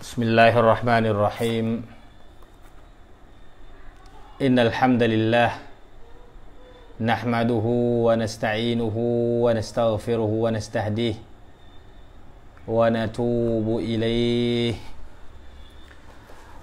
بسم الله الرحمن الرحيم إن الحمد لله نحمده ونستعينه ونستغفره ونستهديه ونتوب إليه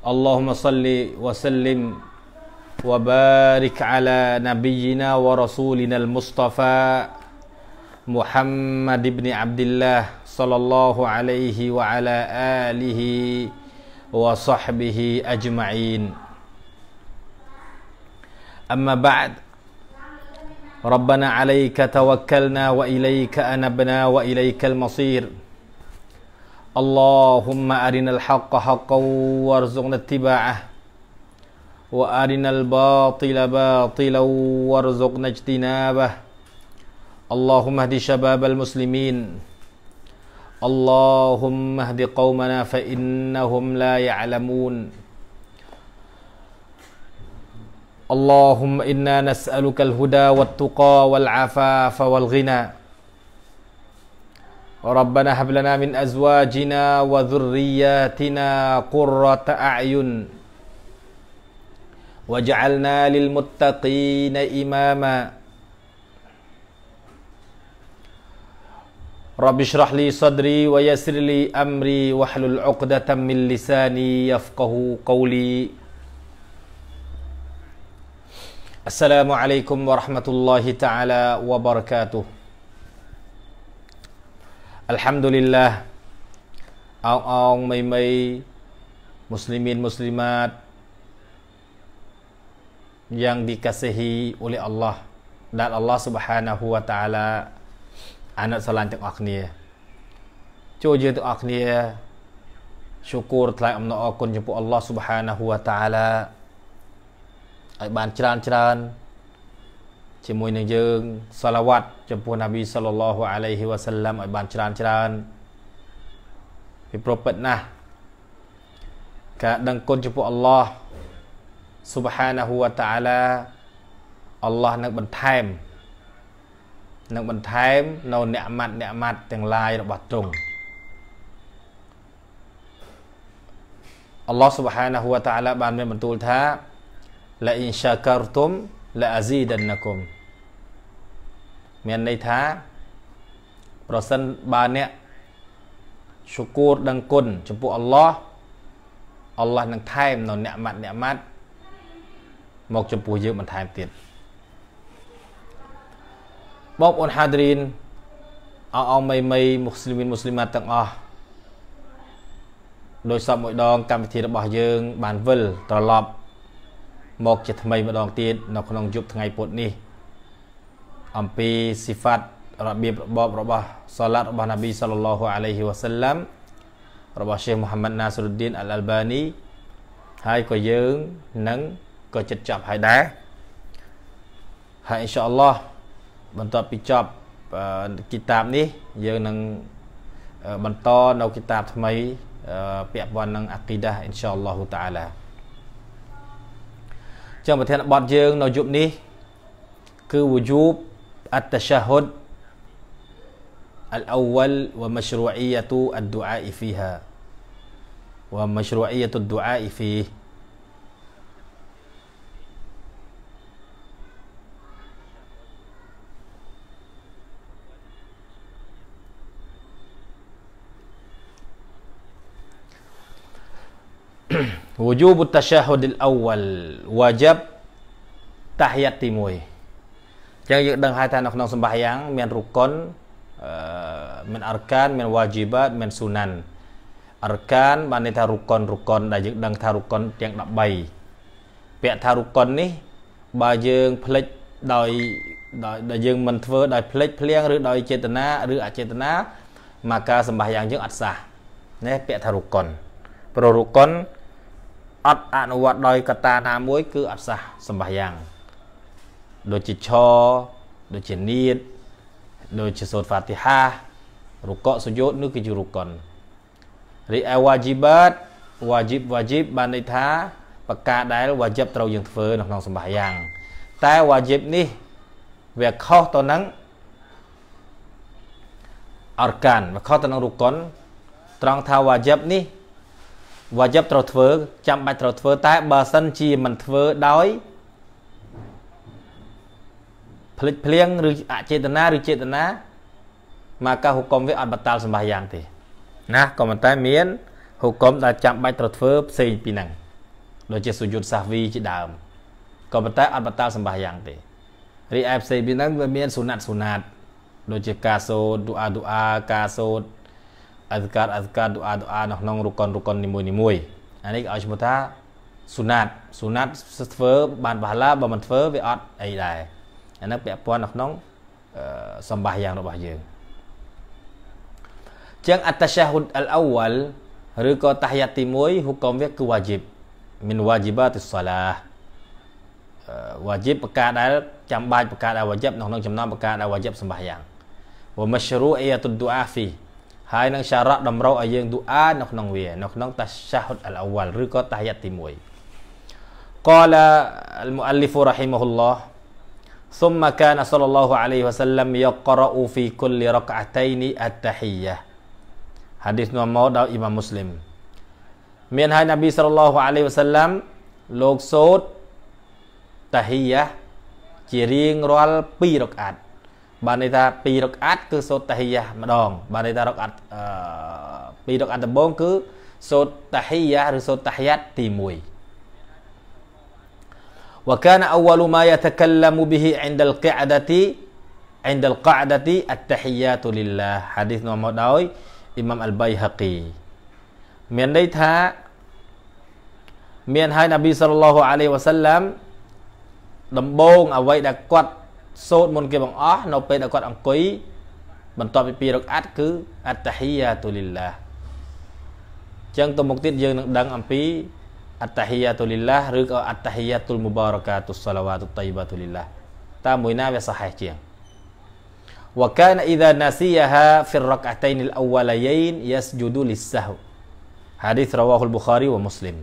اللهم صل وسلم وبارك على نبينا ورسولنا المصطفى محمد بن عبد الله صلى الله عليه وعلى آله وصحبه أجمعين. أما بعد ربنا عليك توكلنا وإليك أنبنا وإليك المصير. اللهم أرنا الحق حقا وارزقنا اتباعه وأرنا الباطل باطلا وارزقنا اجتنابه. اللهم اهد شباب المسلمين اللهم اهد قومنا فإنهم لا يعلمون. اللهم إنا نسألك الهدى والتقى والعفاف والغنى. ربنا هب لنا من أزواجنا وذرياتنا قرة أعين واجعلنا للمتقين إماماً. رب اشرح لي صدري ويسر لي أمري واحلل عقدة من لساني يفقه قولي. السلام عليكم ورحمة الله تعالى وبركاته. អัลហាំឌូលីឡាអោងអោងមីមីមូស្លីមីនមូស្លីម៉ាត yang dikasihi oleh Allah ដែល Allah Subhanahu wa taala អាណិតស្រឡាញ់ទាំងអស់គ្នាចូលយើងទាំងអស់គ្នាឈូគូរថ្លែងអំណរអគុណចំពោះ Allah Subhanahu wa taala ឲ្យបានច្រើនច្រើន ជាមួយនឹងយើងសាឡាវ៉ាត់ចំពោះណាប៊ីសល្លឡោះអាឡៃហ៊ីវ៉ាសាឡាំឲ្យបានច្រើនច្រើនពីប្រពិតណាស់ការដឹងគុណចំពោះអល់ឡោះស៊ុបហានាហ៊ូវតាឡាអល់ឡោះនឹងបន្ថែមនឹងបន្ថែមនៅអ្នកម៉ាត់អ្នកម៉ាត់ទាំងឡាយរបស់ទ្រង់អល់ឡោះ Subhanahu wa ta'ala បានមានបន្ទូលថា la in shakartum la azidannakum មានន័យថាប្រសិនបើអ្នកឈុគូរដឹងគុណចំពោះអល់ឡោះអល់ឡោះនឹងថែមនៅអ្នកម៉ាត់អ្នកម៉ាត់មកចំពោះយើងបន្ថែមទៀតបងប្អូនហាឌរីនអងអងមីមីមូស្លីមីនមូស្លីម៉ាត់ទាំងអស់ដោយសពមួយដងកម្មវិធីរបស់យើងបានវិលត្រឡប់ មកជាថ្មីម្ដងទៀតនៅក្នុងយប់ថ្ងៃពុធនេះអំពីស៊ីហ្វាត់របៀបរបបរបស់សាឡាត់របស់នប៊ីសល្លឡោះអាឡៃហ៊ីវ៉ាសាឡាំរបស់សេខមូហាម៉ាត់ណាស៊ុរុឌីនអលអល់បានីហើយក៏យើងនឹងក៏ចិត្តចាប់ហើយដែរហើយអ៊ីនសាអល់ឡោះបន្ទាប់ពីចប់គីតាបនេះយើងនឹងបន្តនៅគីតាបថ្មីពាក់ព័ន្ធនឹងអាគីដាអ៊ីនសាអល់ឡោះតាឡា ចឹងប្រធានបទយើងនៅយប់នេះ គឺ wujub at-tashahhud al-awwal wa mashru'iyyatu ad-du'a fiha wa mashru'iyyatu ad-du'a fihi wujub tashahud al-awwal wajib tahiyat ទី1អញ្ចឹងយើងដឹងហើយថានៅក្នុងសម្បាយ៉ាង មានរុកុនអឺមានអរកានមានវ៉ាជីបាតមានស៊ូណានអរកានបានន័យថារុកុនរុកុនដែលយើងដឹងថារុកុនទាំង13ពាក្យថារុកុននេះបើយើងផ្លិចដោយដោយដែលយើងមិនធ្វើដោយផ្លិចភ្លៀងឬដោយចេតនាឬអចេតនាមកការសម្បាយ៉ាងយើងអត់សះនេះពាក្យថារុកុនព្រោះរុកុន អត់អនុវត្តដោយកតាណាមួយ គឺអត់សះសម្បាយ៉ាងដូចជាឆដូចជានៀតដូចជាសូត្រហ្វាទីហារុកកសុយោតនោះគឺជារុកុនរីឯវ៉ាជីបាតវ៉ាជីបវ៉ាជីបបានន័យថាប្រការដែលវ៉ាជីបត្រូវយើងធ្វើនៅក្នុងសម្បាយ៉ាងតែវ៉ាជីបនេះវាខុសទៅនឹងអរកានវាខុសទៅនឹងរុកុនត្រង់ថាវ៉ាជីបនេះ វ៉ាជីបត្រូវធ្វើចាំបាច់ត្រូវធ្វើតែបើសិនជាមិនធ្វើដោយភ្លេចភ្លៀងឬអចេតនាឬចេតនាមកកាហុកមវាអត់បតាល់សម្បាយ៉ាងទេណាក៏ប៉ុន្តែមានហុកមដែលចាំបាច់ត្រូវធ្វើផ្សេងពីហ្នឹងដូចជាសុយុទ្ធសាសវីជាដើមក៏ប៉ុន្តែអត់បតាល់សម្បាយ៉ាងទេរីឯផ្សេងពីហ្នឹងវាមានសុណាត់សុណាត់ដូចជាការសូត្រឌូអាឌូអាការសូត្រ អស្ការអស្ការឌូអាឌូអានៅក្នុងរុកុនរុកុននីមួយនីមួយអានេះឲ្យឈ្មោះថាសុណាត់សុណាត់ធ្វើបានបះឡាបើមិនធ្វើវាអត់អីដែរអានេះពាក់ព័ន្ធនៅក្នុងសម្បាយ៉ាងរបស់យើងចឹងអត្តសាហុដអលអវលឬក៏តាហយ៉ាទី1ហុកមវាគឺវ៉ាជីបមានវ៉ាជីបាទិសាឡាវ៉ាជីបប្រការដែលចាំបាច់ប្រការដែលវ៉ាជីបនៅក្នុងចំណោមប្រការដែលវ៉ាជីបសម្បាយ៉ាងវមជ្រូអ៊ីយ៉ាតុឌូអាហ្វី ហើយនឹងសារៈតម្រូវឲ្យយើងឌូអានៅក្នុងវានៅក្នុងតាសាហុដអលអវលឬក៏តាហយ៉ាទី1 قال المؤلف رحمه الله ثم كان صلى الله عليه وسلم يقرأ في كل ركعتين التحية حديث នាំមកដោយអ៊ីម៉ាមមូស្លីមមានហើយនប៊ីសល្លឡោះអាឡៃវ៉ាសាឡាំលោកសូត្រតាហ៊ីយ៉ាជារៀងរាល់2រកអាត់ បានន័យថា2រកអាត់គឺសូត្រតាហ៊ីយ៉ាម្ដងបានន័យថារកអាត់អឺ2រកអាត់ដំបូងគឺសូត្រតាហ៊ីយ៉ាឬសូត្រតាហ៊ីយ៉ាត់ទី1 وكان أول ما يتكلم به عند القعدة عند القعدة التحيات لله حديث នាំមកដោយអ៊ីម៉ាំអលបៃហាគីមានន័យថាមានហើយនប៊ីសល្លឡោះអាឡៃវ៉ាសាឡាំដំបងអ្វីដែលគាត់ សូត្រមុនគេបង្អស់នៅពេលដែលគាត់អង្គុយបន្ទាប់ពីពីរកអាត់គឺអត្តហ៊ីយ៉ាតុលីឡាចឹងទៅមុខទៀតយើងនឹងដឹងអំពីអត្តហ៊ីយ៉ាតុលីឡាឬក៏អត្តហ៊ីយ៉ាតុលមុបារកាតុសឡាវ៉ាតុតៃបាតុលីឡាតើមួយណាវាសហេះជាង وكان إذا نسيها في الركعتين الأوليين يسجد للسهو حديث رواه البخاري ومسلم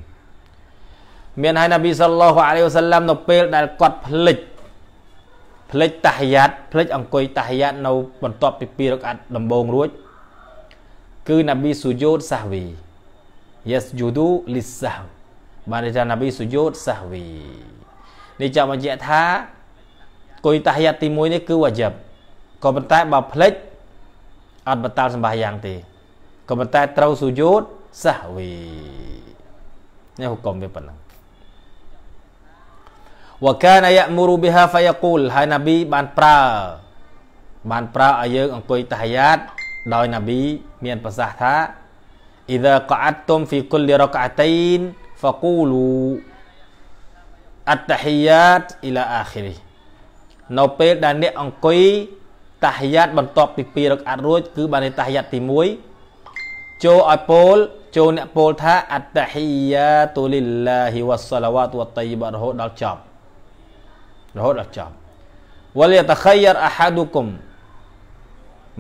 មានហើយនប៊ីសល្លោះអាឡៃវសាឡាំនៅពេលដែលគាត់ភ្លេច ភ្លេចតាហយ៉ាតភ្លេចអង្គុយតាហយ៉ាតនៅ បន្ទាប់ពីពីរកាត់ដំបូងរួច គឺនប៊ីស៊ូយូតសាហ្វីយ៉ាស្យូឌូលីសាហ្វបានន័យថានប៊ីស៊ូយូតសាហ្វីនេះចាំបញ្ជាក់ថាគុយតាហយ៉ាតទី1នេះគឺវ៉ាជីបក៏ប៉ុន្តែបើភ្លេចអត់បតាលសម្បាយ៉ាងទេក៏ប៉ុន្តែត្រូវស៊ូយូតសាហ្វីនេះហុកមវាប៉ុណ្ណឹង វកានយៈមូរូប៊ីហាហ្វយ៉ាគូលហើយណាប៊ីបានប្រើបានប្រើឲ្យយើងអង្គុយតាហយ៉ាតដោយណាប៊ីមានប្រសាសន៍ថាអ៊ីដាកអាត់តុមហ្វីគុលលីរកាតៃនហ្វកូលូអត្តហយ៉ាតអ៊ីឡាអាខិរីនៅពេលដែលអ្នកអង្គុយតាហយ៉ាតបន្ទាប់ពី2រកាត់រួចគឺបានតាហយ៉ាតទី1ចូលឲ្យពោលចូលអ្នកពោលថាអត្តហយ៉ាទូលីឡាហ៊ីវ៉ាសសាឡាវ៉ាតវ៉ាតៃបារហូដល់ចប់ រហូតដល់ចប់វលយតខៃរអហាឌុគុម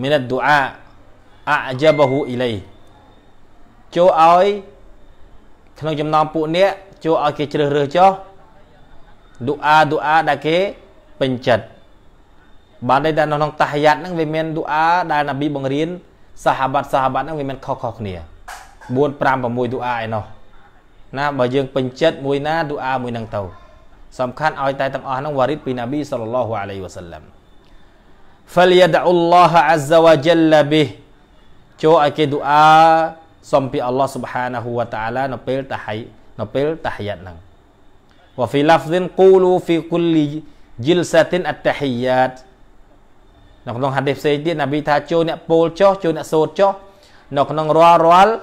មីនដូអាអញ្ញបហ៊ូអ៊ីឡៃចូលឲ្យក្នុងចំណោមពួកអ្នកចូលឲ្យគេជ្រើសរើសចុះឌូអាឌូអាដែលគេពេញចិត្តបានន័យថានៅក្នុងតាហយ៉ាត់ហ្នឹងវាមានឌូអាដែលនប៊ីបង្រៀនសាហាបាត់សាហាបាត់ហ្នឹងវាមានខុសៗគ្នា4 5 6ឌូអាឯណោះណាបើយើងពេញចិត្តមួយណាឌូអាមួយហ្នឹងទៅ សំខាន់ឲ្យតែទាំងអស់ហ្នឹងវ៉ារីតពីនប៊ីសល្លឡោះអាឡៃវ៉ាសាឡាំ فليدع الله عز وجل به ចូលឲ្យគេឌូអាសុំពីអល់ឡោះ سبحانه และ تعالى នៅពេលតាហៃនៅពេលតាហយ៉ាត់ហ្នឹងវ៉ាហ្វីឡាហ្វហ្សិនគូលូហ្វីគុលីជីលសាតិនអត្តហ៊ីយ៉ាតនៅក្នុងហាឌីសផ្សេងទៀតនប៊ីថាចូលអ្នកពោលចុះចូលអ្នកសូត្រចុះនៅក្នុងរាល់រាល់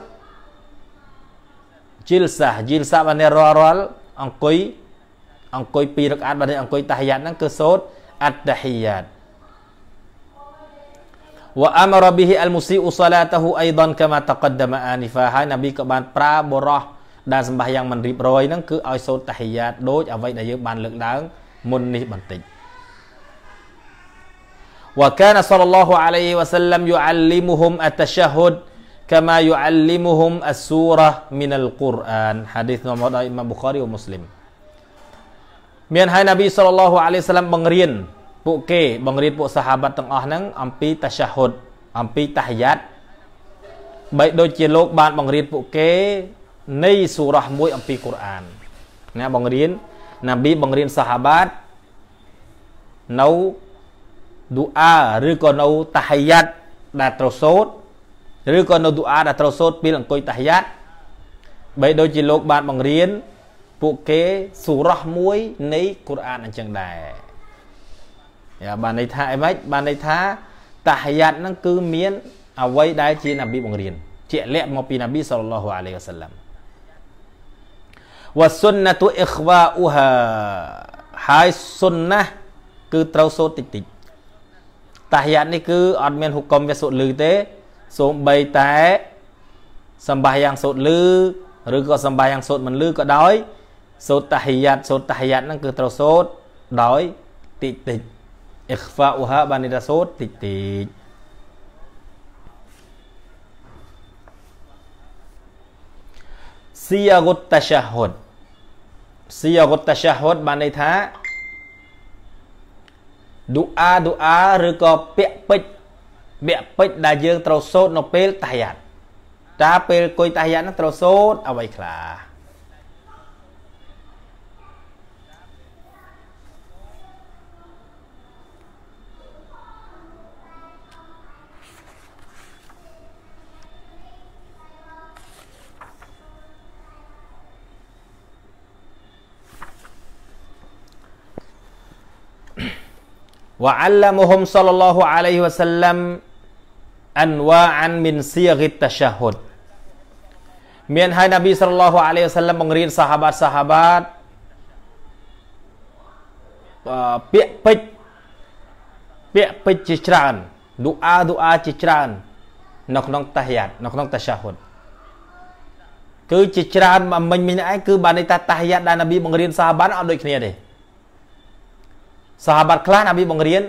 ជីលសាជីលសាបានរាល់រាល់អង្គុយ អង្គុយ2រកាតបាទអង្គុយតាហ៊ីយ៉ាតហ្នឹងគឺសូត្រអត្តហ៊ីយ៉ាត wa amara bihi al-musii'u salatahu aidan kama taqaddama anifa ហើយនប៊ីក៏បានប្រើបរោះដែលសម្បាយ៉ាងមិនរៀបរយហ្នឹងគឺឲ្យសូត្រតាហ៊ីយ៉ាតដូចអ្វីដែលយើងបានលើកឡើងមុននេះបន្តិច wa kana sallallahu alaihi wasallam yu'allimuhum at-tashahhud kama yu'allimuhum as-surah min al-Quran ហាឌីសនាំមកដោយអ៊ី ម៉ាំប៊ូខារីនិងមូស្លីមមានហើយនប៊ីសល្លឡោះអាឡៃហ៊ីវសល្លាមបង្រៀនពួកគេបង្រៀនពួកសាហាបាត់ទាំងអស់ហ្នឹងអំពីតាសាហុតអំពីតាហយ៉ាត់បីដូចជាលោកបានបង្រៀនពួកគេនៃសូរ៉ាមួយអំពីកូរ៉ានណាបង្រៀនណាប៊ីបង្រៀនសាហាបាតនៅឌូអាឬក៏នៅតាហយ៉ាត់ដែលត្រូវសូត្រឬក៏នៅឌូអាដែលត្រូវសូត្រពេលអង្គុយតាហយ៉ាត់បីដូចជាលោកបានបង្រៀន ពួកគេសូរ៉ាមួយនៃកូរ៉ានអញ្ចឹងដែរយ៉ាបានន័យថាអីម៉េចបានន័យថាតាហយ៉ាត់ហ្នឹងគឺមានអ្វីដែលជានប៊ីបង្រៀនជាក់លាក់មកពីនប៊ីសល្លឡោះអាឡៃហ៊ីវសល្លាមវ៉ាសុនណាតុអ៊ីខ្វាអ៊ូហាហើយសុនណាគឺត្រូវសូត្រតិចតិចតាហយ៉ាត់នេះគឺអត់មានហុកុំវាសូត្រលឺទេសូម្បីតែសម្បាយ៉ាងសូត្រលឺឬក៏សម្បាយ៉ាងសូត្រមិនលឺក៏ដោយ សូត្រតាហយ៉ាត់សូត្រតាហយ៉ាត់ហ្នឹងគឺត្រូវសូត្រដោយតិចតិចអ៊ីខ្វាអ៊ូហាបានន័យថាសូត្រតិចតិចស៊ីយ៉ាគុតតាសាហុតស៊ីយ៉ាគុតតាសាហុតបានន័យថាឌូអាឌូអាឬក៏ពាក្យពេចពាក្យពេចដែលយើងត្រូវសូត្រនៅពេលតាយ៉ាត់តើពេលគួយតាយ៉ាត់ហ្នឹងត្រូវសូត្រអ្វីខ្លះ وعلمهم صلى الله عليه وسلم أنواعا من صيغ التشهد មានហើយនប៊ីសល្លឡោះអាឡៃហ៊ីវសល្លាមបង្រៀនសាហាបាតសាហាបាតពាក្យពេចពាក្យពេចជាច្រើនឌូអាឌូអាជាច្រើននៅក្នុងតាហ៊ីយ៉ាតនៅក្នុងតាសាហ៊ុតគឺជាច្រើនមិញមិញឯងគឺបានន័យថាតាហ៊ីយ៉ាតដែលនប៊ីបង្រៀនសាហាបាតអត់ដូចគ្នាទេ សាហាប័តខ្លះណាប៊ីបង្រៀន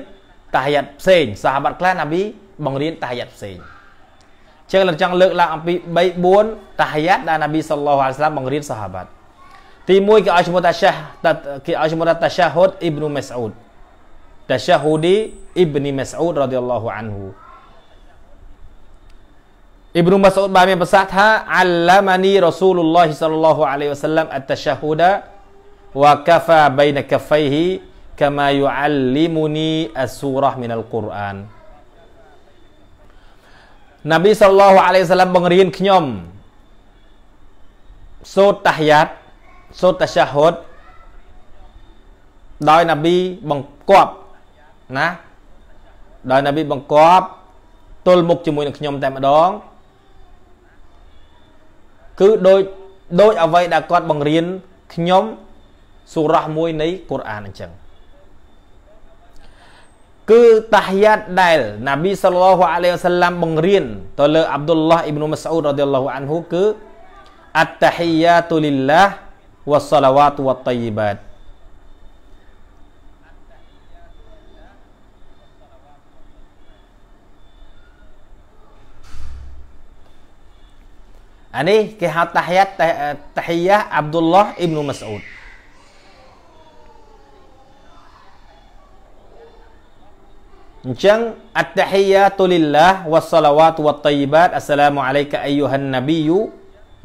តាហយ័តផ្សេងសាហាប័តខ្លះណាប៊ីបង្រៀនតាហយ័តផ្សេងចឹងលោកចង់លើកឡើងអំពី3 4តាហយ័តដែលណាប៊ីសល្លោះអាឡៃសាឡាមបង្រៀនសាហាប័តទី1គេឲ្យឈ្មោះតាឆាគេឲ្យឈ្មោះតាឆាហ៊ូតអ៊ីប្នូម៉ាស្អ៊ូតតាឆាហ៊ូឌីអ៊ីប្នីម៉ាស្អ៊ូតរ៉ាឌីយ៉ាឡោះអានហ៊ូអ៊ីប្នូម៉ាស្អ៊ូតបានមានប្រសាសន៍ថាអាឡាម៉ានីរ៉ាស៊ូលុលឡោះសល្លោះអាឡៃវ៉ាសាឡាមអតតាឆាហ៊ូដាវ៉ាកាហ្វាបៃណកាហ្វៃហ៊ី kama yu'allimuni as-surah minal Quran ណាប៊ីសល្លោះអាឡៃសាឡាំបង្រៀនខ្ញុំសូត្រតាហយ៉ាតសូត្រតាសាហុតដោយណាប៊ីបង្គាប់ណាដោយណាប៊ីបង្គាប់ទល់មុខជាមួយនឹងខ្ញុំតែម្ដងគឺដូចដូចអ្វីដែលគាត់បង្រៀនខ្ញុំសូរ៉ាស់មួយនៃកូរ៉ានអញ្ចឹង គឺតាហយ៉ាតដែលណាប៊ីសល្លឡោះអាឡៃហ៊ីវសល្លាមបង្រៀនទៅលើអាប់ឌុលឡោះអ៊ីប្នូម៉ាស្អ៊ូដរ៉ាឌីយ៉ាឡោះអានហ៊ូគឺអត្តហ៊ីយ៉ាតុលិលឡាហ៍វ៉ាសឡាវ៉ាតវ៉ាតៃបាតអានេះគេហៅតាហយ៉ាតតាហីយ៉ាអាប់ឌុលឡោះអ៊ីប្នូម៉ាស្អ៊ូដ អញ្ចឹងអត្តហ៊ីយ៉ាតុលិលឡាហ៍វ៉ាសឡាវ៉ាតវ៉ាតៃបាតអស្សឡាមអាឡៃកាអាយូហានណាប៊ីយូ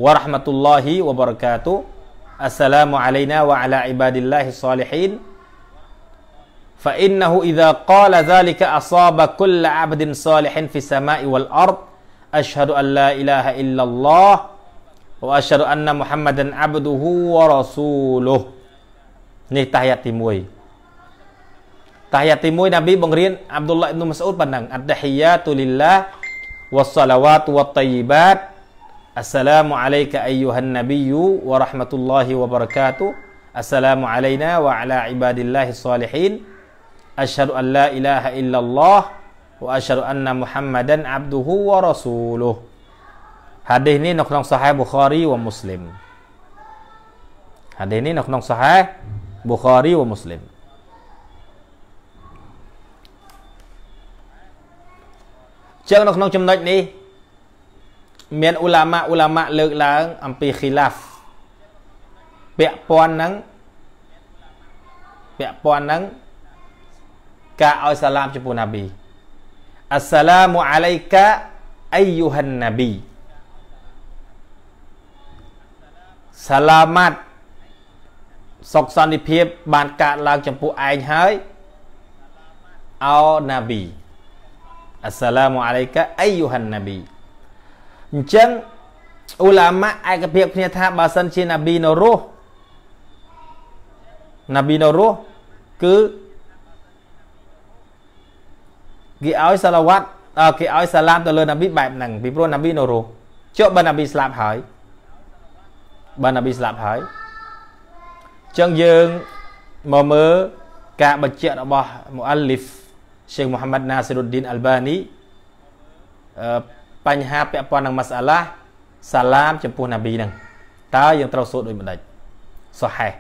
វ៉ារ៉ហ្មាតុលឡោហ៊ីវ៉ាបារកាតុអស្សឡាមអាឡៃណាវ៉ាអាឡាអ៊ីបាឌីលឡាហ៊ីសាលីហ៊ីន فإنه إذا قال ذلك أصاب كل عبد صالح في السماء والأرض أشهد أن لا إله إلا الله وأشهد أن محمدا عبده ورسوله នេះតាយ៉ាទី1 តាយ៉ាទី1ណាប៊ីបង្រៀនអាប់ឌុលឡាអ៊ីប៊ុម៉ាស្អ៊ូដប៉ុណ្ណឹងអត្តហ៊ីយ៉ាតុលិលឡាវ៉ាសាឡាវ៉ាតវ៉ាតៃបាតអស្សឡាមអាឡៃកាអាយូហានណាប៊ីយូវ៉ារ៉ហ្មាតុលឡោះវ៉ាបារកាតុ Assalamu alayna wa ala ibadillahi salihin Ashadu an la ilaha illallah Wa ashadu anna muhammadan abduhu wa rasuluh Hadis ni nak nong sahih Bukhari wa Muslim Hadis ni nak nong sahih Bukhari wa Muslim ចឹងនៅក្នុងចំណុចនេះមានអ៊ូឡាម៉ាអ៊ូឡាម៉ាលើកឡើង អំពី khilaf ពាក់ព័ន្ធនឹងពាក់ព័ន្ធនឹងការឲ្យសាឡាមចំពោះណាប៊ីអស្សឡាមអាឡៃកាអាយូហានណាប៊ីសាឡាម៉ាត់សុខសន្តិភាព បានកើតឡើងចំពោះឯងហើយអោណាប៊ី អស្សឡាមអាឡៃកាអាយូហានណាប៊ីអញ្ចឹងអ៊ូឡាម៉ាឯកភាពគ្នាថាបើសិនជាណាប៊ីនៅរស់ណាប៊ីនៅរស់គឺគេឲ្យសាឡាវ៉ាត់គេឲ្យសាឡាមទៅលើណាប៊ីបែបហ្នឹងពីព្រោះណាប៊ីនៅរស់ចុះបើណាប៊ីស្លាប់ហើយបើណាប៊ីស្លាប់ហើយចឹងយើងមកមើលការបញ្ជាក់របស់ Muallif Sheikh Muhammad Nasiruddin Albani បញ្ហាពាក់ព័ន្ធនឹងម៉ាសាឡាសាឡាមចំពោះណាប៊ីហ្នឹងតើយើងត្រូវសូត្រដូចម្ដេចសុហេះ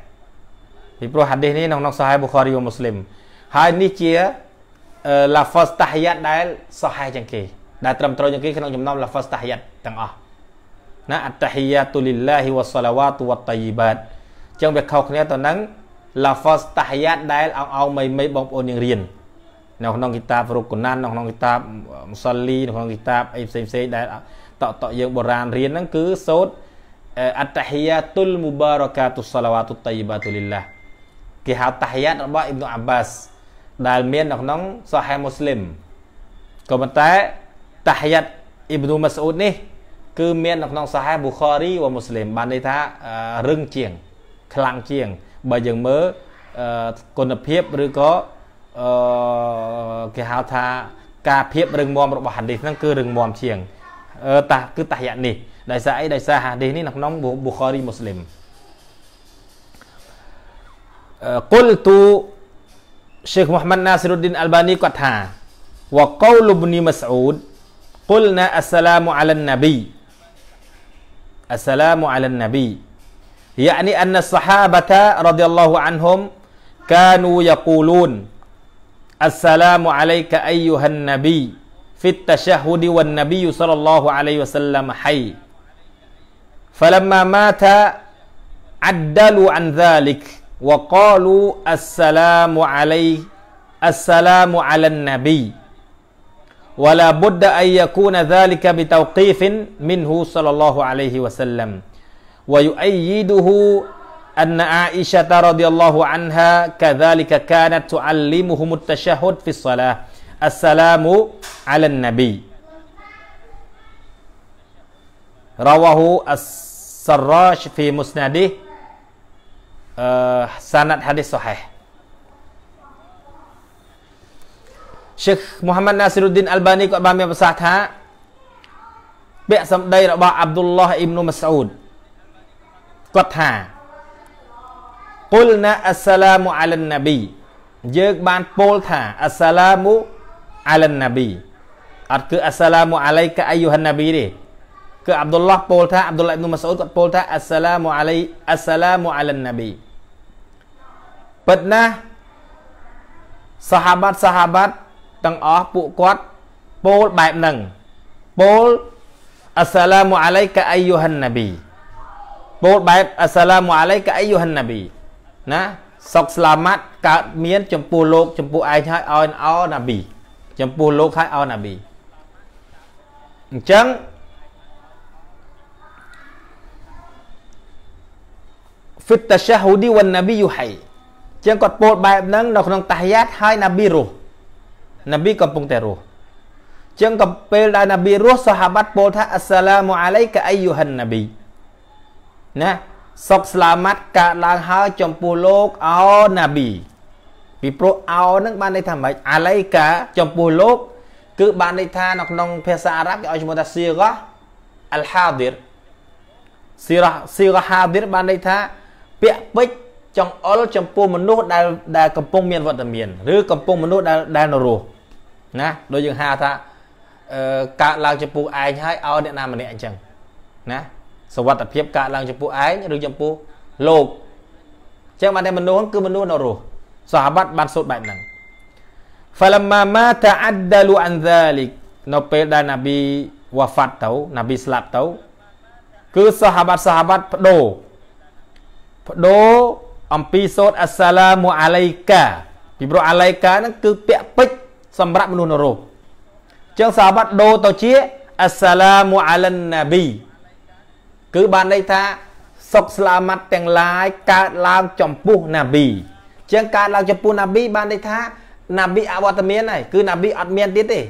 ពីព្រោះហាឌីសនេះក្នុងក្នុងសាហេប៊ូខារីវមូស្លីមហើយនេះជាឡាហ្វាសតាហ៊ីយ៉ាតដែលសុហេះជាងគេដែលត្រឹមត្រូវជាងគេក្នុងចំណោមឡាហ្វាសតាហ៊ីយ៉ាតទាំងអស់ណាអត្តហ៊ីយ៉ាតុលីឡាហ៊ីវ៉ាសាឡាវ៉ាតុវ៉ាតៃបាតចឹងវាខុសគ្នាទៅនឹងឡាហ្វាសតាហ៊ីយ៉ាតដែលអោអោមីមីបងប្អូនយើងរៀន នៅក្នុងគីតាបរុកកណាននៅក្នុងគីតាបមុសលីនៅក្នុងគីតាបអីផ្សេងផ្សេងដែលតកតកយើងបុរាណរៀនហ្នឹងគឺសូត្រអត្តហ៊ីយ៉ាតុលមូបារកាតុសឡាវ៉ាតុតៃបាតុលីឡាគេហៅតាហ៊ីយ៉ាតរបស់អ៊ីប៊ុអាបាសដែលមាននៅក្នុងសាហេមូស្លីមក៏ប៉ុន្តែតាហ៊ីយ៉ាតអ៊ីប៊ុម៉ាស៊ូតនេះគឺមាននៅក្នុងសាហេប៊ូខារីវមូស្លីមបានន័យថារឹងជាង ខ្លាំងជាង បើយើងមើលគុណភាពឬក៏ អឺគេហៅថាការភាពរឹងមាំរបស់ហាឌីសហ្នឹងគឺរឹងមាំជាងតាគឺតាហយៈនេះដោយសារអីដោយសារហាឌីសនេះនៅក្នុងប៊ូខារីមូស្លីមកុលទូเชคมุฮัมมัดนาซิรุดดินอัลบานีគាត់ថាវកូលបនីម៉ាស៊ូដ قلنا السلام على النبي السلام على النبي يعني أن الصحابة رضي الله عنهم كانوا يقولون السلام عليك أيها النبي في التشهد والنبي صلى الله عليه وسلم حي. فلما مات عدلوا عن ذلك وقالوا السلام عليه السلام على النبي. ولا بد أن يكون ذلك بتوقيف منه صلى الله عليه وسلم. ويؤيده أن عائشة رضي الله عنها كذلك كانت تعلمهم التشهد في الصلاة السلام على النبي رواه السراج في مسنده sanad hadis sahih Syekh Muhammad Nasiruddin Albani គាត់បានមានប្រសាសន៍ថាពាក្យសម្ដីរបស់ Abdullah ibn Mas'ud គាត់ថា Qulna assalamu 'ala nabi យើងបានពោលថា assalamu 'ala nabi អត់គឺ assalamu អាឡៃកាអាយុហានណាប៊ីទេគឺអាប់ឌុលឡោះពោលថាអាប់ឌុលឡាអ៊ីប៊ុនម៉ាស៊ូតគាត់ពោលថា assalamu អាឡៃ assalamu អាឡានណាប៊ីពិតណាស់សាហាបាត់សាហាបាត់ទាំងអស់ពួកគាត់ពោលបែបហ្នឹងពោលអស្សឡាមអាឡៃកាអាយូហានណាប៊ីពោលបែបអស្សឡាមអាឡៃកាអាយូហានណាប៊ី ណាសុខស្លាមាត់កើតមានចំពោះលោកចំពោះឯងហើយឲ្យអោណាប៊ីចំពោះលោកហើយអោណាប៊ីអញ្ចឹង fit tashahudi wan nabiyyu hayy ចឹងគាត់ពោលបែបហ្នឹងនៅក្នុងតាហយ៉ាតហើយណាប៊ីរស់ណាប៊ីកំពុងតែរស់ចឹងក៏ពេលដែលណាប៊ីរស់សាហាបាត់ពោលថាអស្សឡាមអាឡៃកាអាយូហានណាប៊ីណា សុខស្លាមាត់កើតឡើងហើយចំពោះលោកអោណាប៊ីពីព្រោះអោហ្នឹងបានន័យថាម៉េចអាឡៃកាចំពោះលោក គឺបានន័យថានៅក្នុងភាសាអារ៉ាប់គេឲ្យឈ្មោះថាស៊ីរ៉ាអលហាឌីរស៊ីរ៉ាស៊ីរ៉ាហាឌីរបានន័យថាពាក្យពេចន៍ចង្អុលចំពោះមនុស្សដែលដែលកំពុងមានវត្តមានឬកំពុងមនុស្សដែលដែលនៅរស់ណាដូចយើងហៅថាអឺកើតឡើងចំពោះឯងហើយឲ្យអ្នកណាម្នាក់អញ្ចឹងណា សវត្ថភាពកើតឡើងចំពោះឯងឬចំពោះលោកអញ្ចឹងបានតែមនុស្សគឺមនុស្សនៅរស់សាហាបាត់បានសូត្របែបហ្នឹង falamma ma ta'addalu an dhalik នៅពេលដែលណាប៊ីវ៉ាហ្វាត់ទៅណាប៊ីស្លាប់ទៅគឺសាហាបាត់សាហាបាត់បដូរបដូរអំពីសូត្រអស្សាឡាមអាឡៃកាពីព្រោះអាឡៃកាហ្នឹងគឺពាក្យពេចសម្រាប់មនុស្សនរោចឹងសាហាបាត់ដូរទៅជាអស្សាឡាមអាឡានណាប៊ី គឺបានន័យថាសុខស្លាមាត់ទាំងឡាយកើតឡើងចំពោះណាប៊ីចឹងកើតឡើងចំពោះណាប៊ីបានន័យថាណាប៊ីអវត្តមានហើយគឺណាប៊ីអត់មានទៀតទេ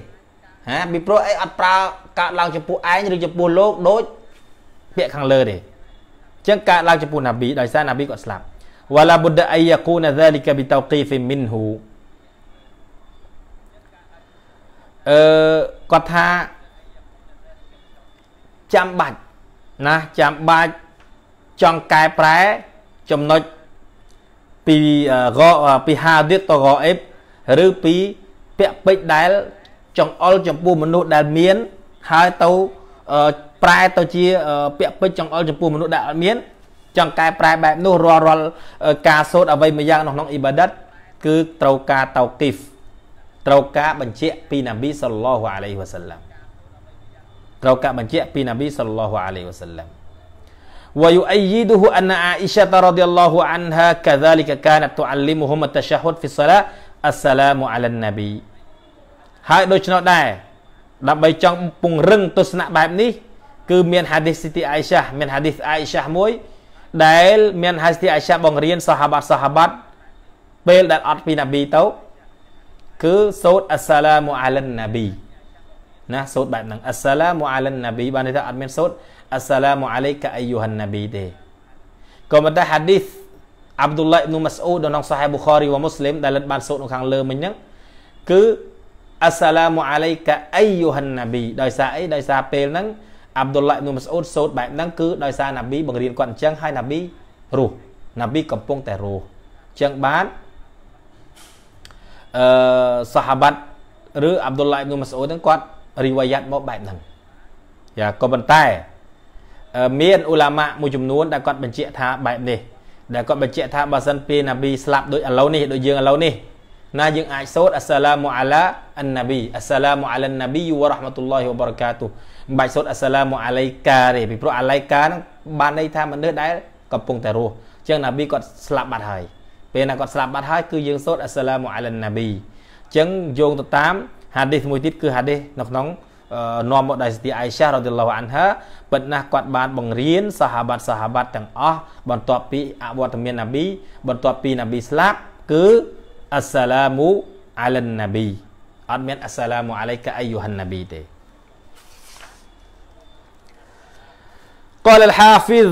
ហាពីព្រោះអីអត់ប្រើកើតឡើងចំពោះឯងឬចំពោះលោកដូចពាក្យខាងលើទេចឹងកើតឡើងចំពោះណាប៊ីដោយសារណាប៊ីគាត់ស្លាប់វ៉ាឡាប៊ុដអៃយ៉ាគូណាហ្សាលីកាប៊ីតោគីហ្វីមីនហ៊ូអឺគាត់ថាចាំបាច់ ណាចាំបាច់ចង់កែប្រែចំណុចពីរពីហាឌីតតរអេបឬពីពាក្យពេចន៍ដែលចង្អុលចំពោះមនុស្សដែលមានហើយទៅប្រែទៅជាពាក្យពេចន៍ចង្អុលចំពោះមនុស្សដែលអត់មានចង់កែប្រែបែបនោះរាល់រាល់ការសូត្រអ្វីមួយយ៉ាងនៅក្នុងអ៊ីបាឌិតគឺត្រូវការតោគីហ្វត្រូវការបញ្ជាក់ពីនប៊ីសល្លោះអាឡៃហ៊ីវ៉ាសាឡាំ ត្រូវការបញ្ជាក់ពីនប៊ីសល្លោះអាឡៃហ៊ីវ៉ាសាឡាំ ويؤيده أن عائشة رضي الله عنها كذلك كانت تعلمهم التشهد في الصلاة السلام على النبي ហើយដូច្នោះដែរដើម្បីចង់ពង្រឹងទស្សនៈបែបនេះគឺមានហាឌីសស៊ីទីអៃសាមានហាឌីសអៃសាមួយដែលមានហាឌីសទីអៃសាបង្រៀនសាហាបាត់សាហាបាត់ពេលដែលអត់ពីនប៊ីទៅគឺសូត្រអស្សាឡាមអាឡានណាប៊ី ណាសូត្របែបហ្នឹងអស្សាឡាមអាឡានណាប៊ីបានន័យថាអត់មានសូត្រអស្សាឡាមអាឡៃកាអាយូហានណាប៊ីទេក៏ប៉ុន្តែហាឌីសអាប់ឌុលឡាអ៊ីប៊ុម៉ាស្អ៊ូដនៅក្នុងសាហេប៊ូខារីវ៉ាមូស្លីមដែលបានសូត្រនៅខាងលើមិញហ្នឹងគឺអស្សាឡាមអាឡៃកាអាយូហានណាប៊ីដោយសារអីដោយសារពេលហ្នឹងអាប់ឌុលឡាអ៊ីប៊ុម៉ាស្អ៊ូសូត្របែបហ្នឹងគឺដោយសារណាប៊ីបង្រៀនគាត់អញ្ចឹងហើយណាប៊ីរស់ណាប៊ីកំពុងតែរស់អញ្ចឹងបានអឺសាហាបាត់ឬអាប់ឌុលឡាអ៊ីប៊ុម៉ាស្អ៊ូហ្នឹងគាត់ រីវ៉ាយ៉ាត់មកបែបហ្នឹងយ៉ាក៏ប៉ុន្តែមានអ៊ូឡាម៉ាមួយចំនួនដែលគាត់បញ្ជាក់ថាបែបនេះដែលគាត់បញ្ជាក់ថាបើសិនពេលណាប៊ីស្លាប់ដូចឥឡូវនេះដូចយើងឥឡូវនេះណាយើងអាចសូត្រអស្សឡាមអាឡាអានណាប៊ីអស្សឡាមអាឡានណាប៊ីវរ៉ាហ្មាតុលឡោះវបរកាតុមិនបាច់សូត្រអស្សឡាមអាឡៃកាទេពីព្រោះអាឡៃកាហ្នឹងបានន័យថាមនុស្សដែលកំពុងតែរស់អញ្ចឹងណាប៊ីគាត់ស្លាប់បាត់ហើយពេលណាគាត់ស្លាប់បាត់ហើយគឺយើងសូត្រអស្សឡាមអាឡានណាប៊ីអញ្ចឹងយោងទៅតាម ហាឌីសមួយទៀតគឺហាឌីសនៅក្នុងនាំមកដោយសទីអៃសារ៉ាឌីឡោះអានហាពិតណាស់គាត់បានបង្រៀនសាហាបាត់សាហាបាត់ទាំងអស់បន្ទាប់ពីអវត្តមានណាប៊ីបន្ទាប់ពីណាប៊ីស្លាប់គឺអស្សាឡាមូអាឡានណាប៊ីអត់មានអស្សាឡាមូអាឡៃកាអាយូហានណាប៊ីទេ قال الحافظ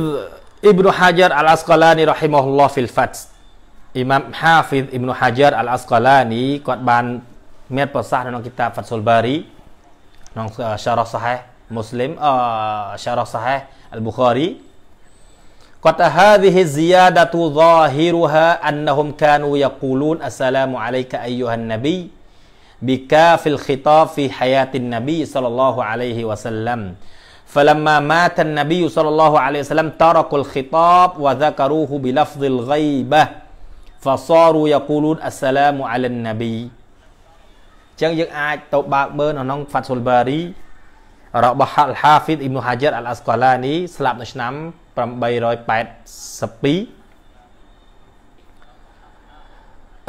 ابن حجر العسقلاني رحمه الله في الفتح អ៊ីម៉ាម Hafiz Ibn Hajar Al-Asqalani គាត់បាន មានប្រសាសន៍នៅក្នុងគិតាប Fathul Bari ក្នុង Syarah Sahih Muslim អ Syarah Sahih Al-Bukhari គាត់ថា هذه الزيادة ظاهرها أنهم كانوا يقولون السلام عليك أيها النبي بكاف الخطاب في حياة النبي صلى الله عليه وسلم فلما مات النبي صلى الله عليه وسلم تركوا الخطاب وذكروه بلفظ الغيبة فصاروا يقولون السلام على النبي ចឹងយើងអាចទៅបើកមើលនៅក្នុង Fathul Bari របស់ Al-Hafiz Ibn Hajar Al-Asqalani ស្លាប់នៅឆ្នាំ882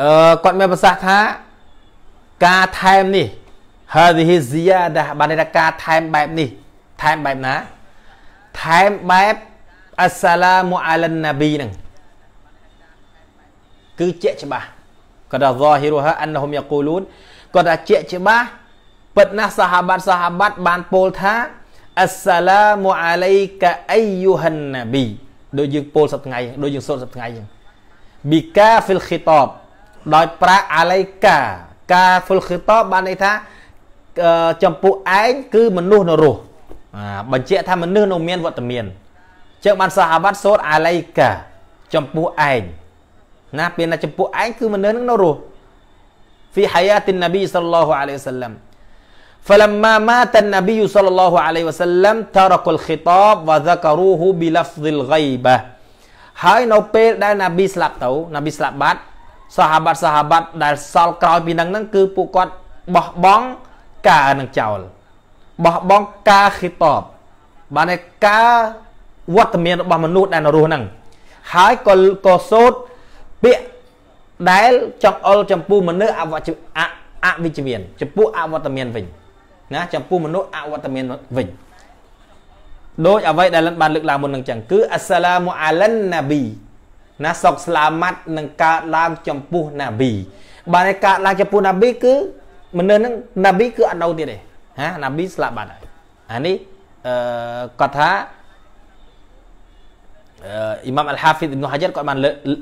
អឺគាត់មានប្រសាសន៍ថាការថែមនេះ hadhihi ziyadah បានន័យថាការថែមបែបនេះ ថែមបែបណាថែមបែបអស្សាឡាមអាឡានណាប៊ីហ្នឹងគឺជាក់ច្បាស់គាត់ថា zahiruha annahum yaqulun គាត់ថាជាក់ច្បាស់ពិតណាស់សាហាបាត់សាហាបាត់បានពោលថាអស្សាឡាមអាឡៃកាអៃយូហានណាប៊ីដូចយើងពោលសប្ថ្ងៃដូចយើងសូត្រសប្ថ្ងៃចឹងប៊ីកាហ្វិលខីតបដោយប្រាក់អាឡៃកាកាហ្វិលខីតបបានន័យថាចំពោះឯងគឺមនុស្សនៅរស់បញ្ជាក់ថាមនុស្សនៅមានវត្តមានចឹងបានសាហាបាត់សូត្រអាឡៃកាចំពោះឯងណាពេលណាចំពោះឯងគឺមនុស្សនឹងនៅរស់ في حياة النبي صلى الله عليه وسلم فلما مات النبي صلى الله عليه وسلم تركوا الخطاب وذكروه بلفظ الغيبة ហើយនៅពេលដែលណាប៊ីស្លាប់ទៅណាប៊ីស្លាប់បាត់សាហាបាត់សាហាបាត់ដែលសល់ក្រោយពីនឹងហ្នឹងគឺពួកគាត់បោះបង់ការនឹងចោលបោះបង់ការខិតបបានតែការវត្តមានរបស់មនុស្សដែលនៅរស់ហ្នឹងហើយក៏ក៏សូត្រពាក្យ ដែលចង់អុលចំពោះមនុស្សអវជអវិជ្ជមានចំពោះអវត្តមានវិញណាចំពោះមនុស្សអវត្តមានវិញដោយអ្វីដែលលិនបានលើកឡើងមុននឹងចឹងគឺអស្សឡាមអាឡានណាប៊ីណាសុកស្លាម៉ាត់នឹងកើតឡើងចំពោះណាប៊ីបានតែកើតឡើងចំពោះណាប៊ីគឺមនុស្សហ្នឹងណាប៊ីគឺអត់នៅទៀតទេហាណាប៊ីស្លាប់បាត់ហើយអានេះអឺគាត់ថា អ៊ីម៉ាំអលហាហ្វីតអ៊ីប៊ុនហាជីរគាត់បាន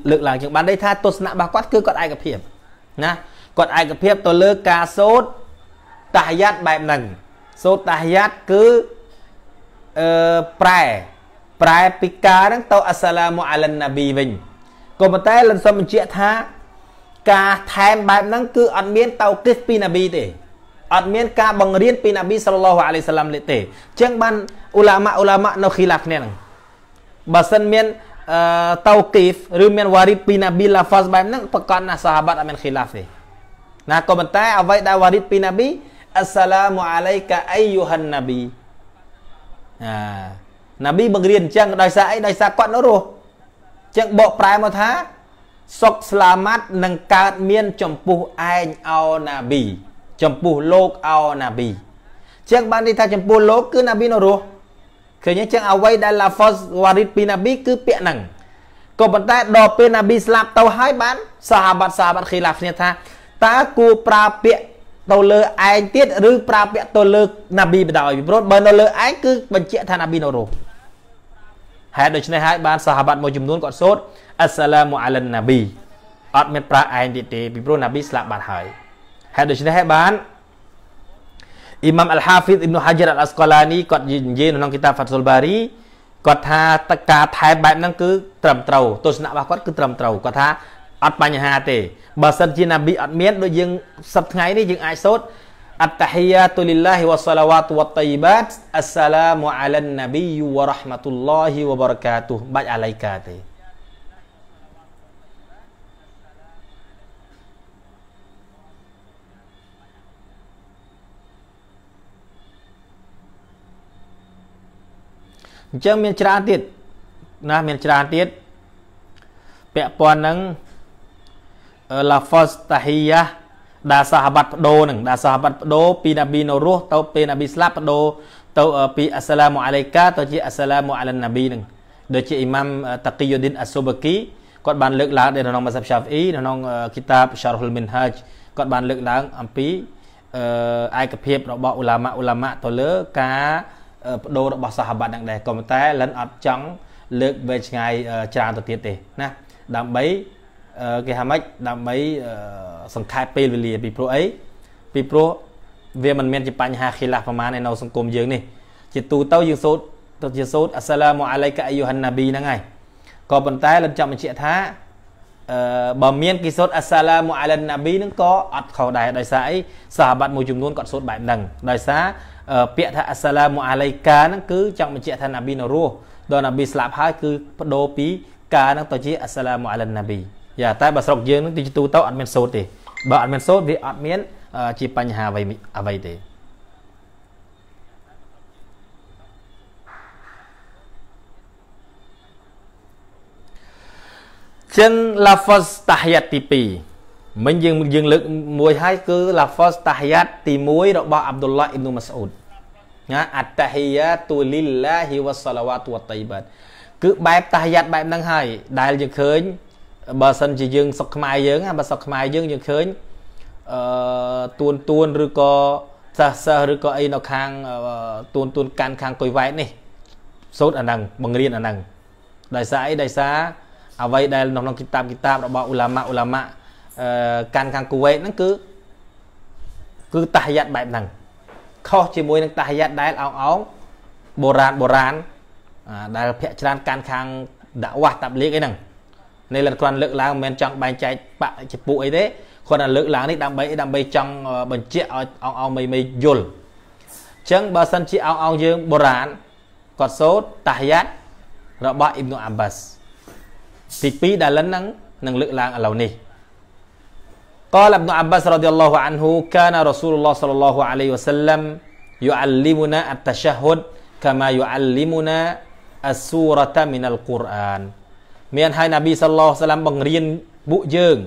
លើកឡើងជាងបានន័យថាទស្សនៈរបស់គាត់គឺគាត់ឯកភាពណាគាត់ឯកភាពទៅលើការសូត្រតាហយ៉ាត់បែបហ្នឹងសូត្រតាហយ៉ាត់គឺអឺប្រែប្រែពីការហ្នឹងទៅអស្សឡាមអាឡានណាប៊ីវិញក៏ប៉ុន្តែលិនសុំបញ្ជាក់ថាការថែមបែបហ្នឹងគឺអត់មានតៅគិសពីណាប៊ីទេអត់មានការបង្រៀនពីណាប៊ីសល្លឡោះអាឡៃសាឡាំទេអញ្ចឹងបានអ៊ូឡាម៉ាអ៊ូឡាម៉ានៅខីឡាគ្នាហ្នឹង បើសិនមានអឺតៅគីហ្វឬមានវ៉ារីតពីណាប៊ីឡាហ្វាសបែបហ្នឹងប្រកាសណាសាហាបាត់អត់មានខីឡាហ្វទេណាក៏ប៉ុន្តែអ្វីដែលវ៉ារីតពីណាប៊ីអស្សឡាមអាឡៃកាអៃយូហាន់ណាប៊ីអាណាប៊ីបង្រៀនអញ្ចឹងដោយសារអីដោយសារគាត់នៅរស់អញ្ចឹងបកប្រែមកថាសុខស្លាម៉ាត់នឹងកើតមានចំពោះឯងអោណាប៊ីចំពោះលោកអោណាប៊ីអញ្ចឹងបានន័យថាចំពោះលោកគឺណាប៊ីនៅរស់ ឃើញទេចឹងអ្វីដែល lafaz warid ពីណាប៊ីគឺពាក្យហ្នឹងក៏ប៉ុន្តែដល់ពេលណាប៊ីស្លាប់ទៅហើយបានសាហាបាត់សាហាបាត់ខីឡាគ្នាថាតើគួរប្រើពាក្យទៅលើឯងទៀតឬប្រើពាក្យទៅលើណាប៊ីបដ ாய் ពីព្រោះបើនៅលើឯងគឺបញ្ជាក់ថាណាប៊ីនៅរស់ហេតុដូច្នេះហើយបានសាហាបាត់មួយចំនួនគាត់សូត្រអស្សឡាមអាឡានណាប៊ីអត់មានប្រើឯងទៀតទេពីព្រោះណាប៊ីស្លាប់បាត់ហើយហេតុដូច្នេះហើយបាន អ៊ីម៉ាំអលហាហ្វីសអ៊ីប៊ុនហាជីរអលអស្កឡានីគាត់និយាយនៅក្នុងគីតាហ្វាត់ស៊ុលបារីគាត់ថាតការថែបែបហ្នឹងគឺត្រឹមត្រូវទស្សនៈរបស់គាត់គឺត្រឹមត្រូវគាត់ថាអត់បញ្ហាទេបើសិនជាណាប៊ីអត់មានដូចយើងសប្តាហ៍ថ្ងៃនេះយើងអាចសូត្រអត្តហ៊ីយ៉ាតុលីឡាហ៊ីវ៉ាសាឡាវ៉ាតុវ៉ាតៃបាតអស្សឡាមអាឡានណាប៊ីវ៉ារ៉ាហ្មាតុលឡោហ៊ីវ៉ាបារកាតុបាច់អាឡៃកាទេ អញ្ចឹងមានច្រើនទៀតណាមានច្រើនទៀតពាក់ព័ន្ធនឹង lafaz tahiyah ដែលសាហាបាត់បដូរនឹងដែលសាហាបាត់បដូរពីណាប៊ីនៅរស់ទៅពេលណាប៊ីស្លាប់បដូរទៅពីអស្សឡាមអាឡៃកាទៅជាអស្សឡាមអាឡានណាប៊ីនឹងដូចជាអ៊ីម៉ាំតាគីយុឌីនអសូបាគីគាត់បានលើកឡើងនៅក្នុងមសាប់ឆាហ្វអ៊ីនៅក្នុងគីតាបសារហ៊ុលមីនហាជគាត់បានលើកឡើងអំពីឯកភាពរបស់អ៊ូឡាម៉ាអ៊ូឡាម៉ាទៅលើការ បដូររបស់សាហាបាត់នឹងដែរក៏ប៉ុន្តែលិនអត់ចង់លើកវែងឆ្ងាយច្រើនទៅទៀតទេណាដើម្បីគេហៅម៉េចដើម្បីសង្ខេបពេលវេលាពីព្រោះអីពីព្រោះវាមិនមានជាបញ្ហាខីឡាប្រមាណនៅសង្គមយើងនេះជាទូទៅយើងសូត្រទៅជាសូត្រអស្សឡាមអាឡៃកាអ៊ីយូហានណាប៊ីហ្នឹងហើយក៏ប៉ុន្តែលិនចង់បញ្ជាក់ថាអឺបើមានគេសូត្រអស្សឡាមអាឡានណាប៊ីហ្នឹងក៏អត់ខុសដែរដោយសារអីសាហាបាត់មួយចំនួនគាត់សូត្របែបហ្នឹងដោយសារ ពាក្យថាអស្សឡាមអាឡៃកាហ្នឹងគឺចង់បញ្ជាក់ថាណាប៊ីនៅរស់ដល់ណាប៊ីស្លាប់ហើយគឺបដូរពីការហ្នឹងទៅជាអស្សឡាមអាឡានណាប៊ីយ៉ាតែបើស្រុកយើងនឹងទីទូទៅអត់មានសូត្រទេបើអត់មានសូត្រវាអត់មានជាបញ្ហាអ្វីអ្វីទេចឹង lafaz tahiyat ទី2 មិញយើងយើងលើកមួយហើយគឺ lafaz tahiyat ទី1របស់ Abdullah ibn Mas'ud ណា at-tahiyatu lillahi was-salawatu wat-tayyibat គឺបែប tahiyat បែបហ្នឹងហើយដែលយើងឃើញបើសិនជាយើងសុកខ្មែរយើងបើសុកខ្មែរយើងយើងឃើញអឺទួនទួនឬក៏សិស្សសិស្សឬក៏អីនៅខាងទួនទួនកាន់ខាងគុយវ៉ែតនេះសូត្រអាហ្នឹងបង្រៀនអាហ្នឹងដោយសារអីដោយសារអ្វីដែលនៅក្នុងគីតាបគីតាបរបស់អ៊ូឡាម៉ាអ៊ូឡាម៉ាអឺ កាន់ខាងគុវ៉ែតហ្នឹងគឺគឺតាហយ៉ាត់បែបហ្នឹងខុសជាមួយនឹងតាហយ៉ាត់ដែលអោងអោងបុរាណបុរាណដែលភាកច្រើនកាន់ខាងដាក់វ៉ាស់តាប់លៀកអីហ្នឹងនេះលិនគ្រាន់លើកឡើងមិនមែនចង់បែងចែកបកជាពួកអីទេគាត់តែលើកឡើងនេះដើម្បីដើម្បីចង់បញ្ជាក់ឲ្យអងអងមីមីយល់អញ្ចឹងបើសិនជាអងអងយើងបុរាណគាត់សូត្រតាហយ៉ាត់របស់អ៊ីប៊ីនអាប់បាសទី2ដែលលិនហ្នឹងនឹងលើកឡើងឥឡូវនេះ قال ابن عباس رضي الله عنه كان رسول الله صلى الله عليه وسلم يعلمنا التشهد كما يعلمنا السورة من القرآن មានហើយនប៊ីសល្លោះសាឡាំបង្រៀនពួកយើង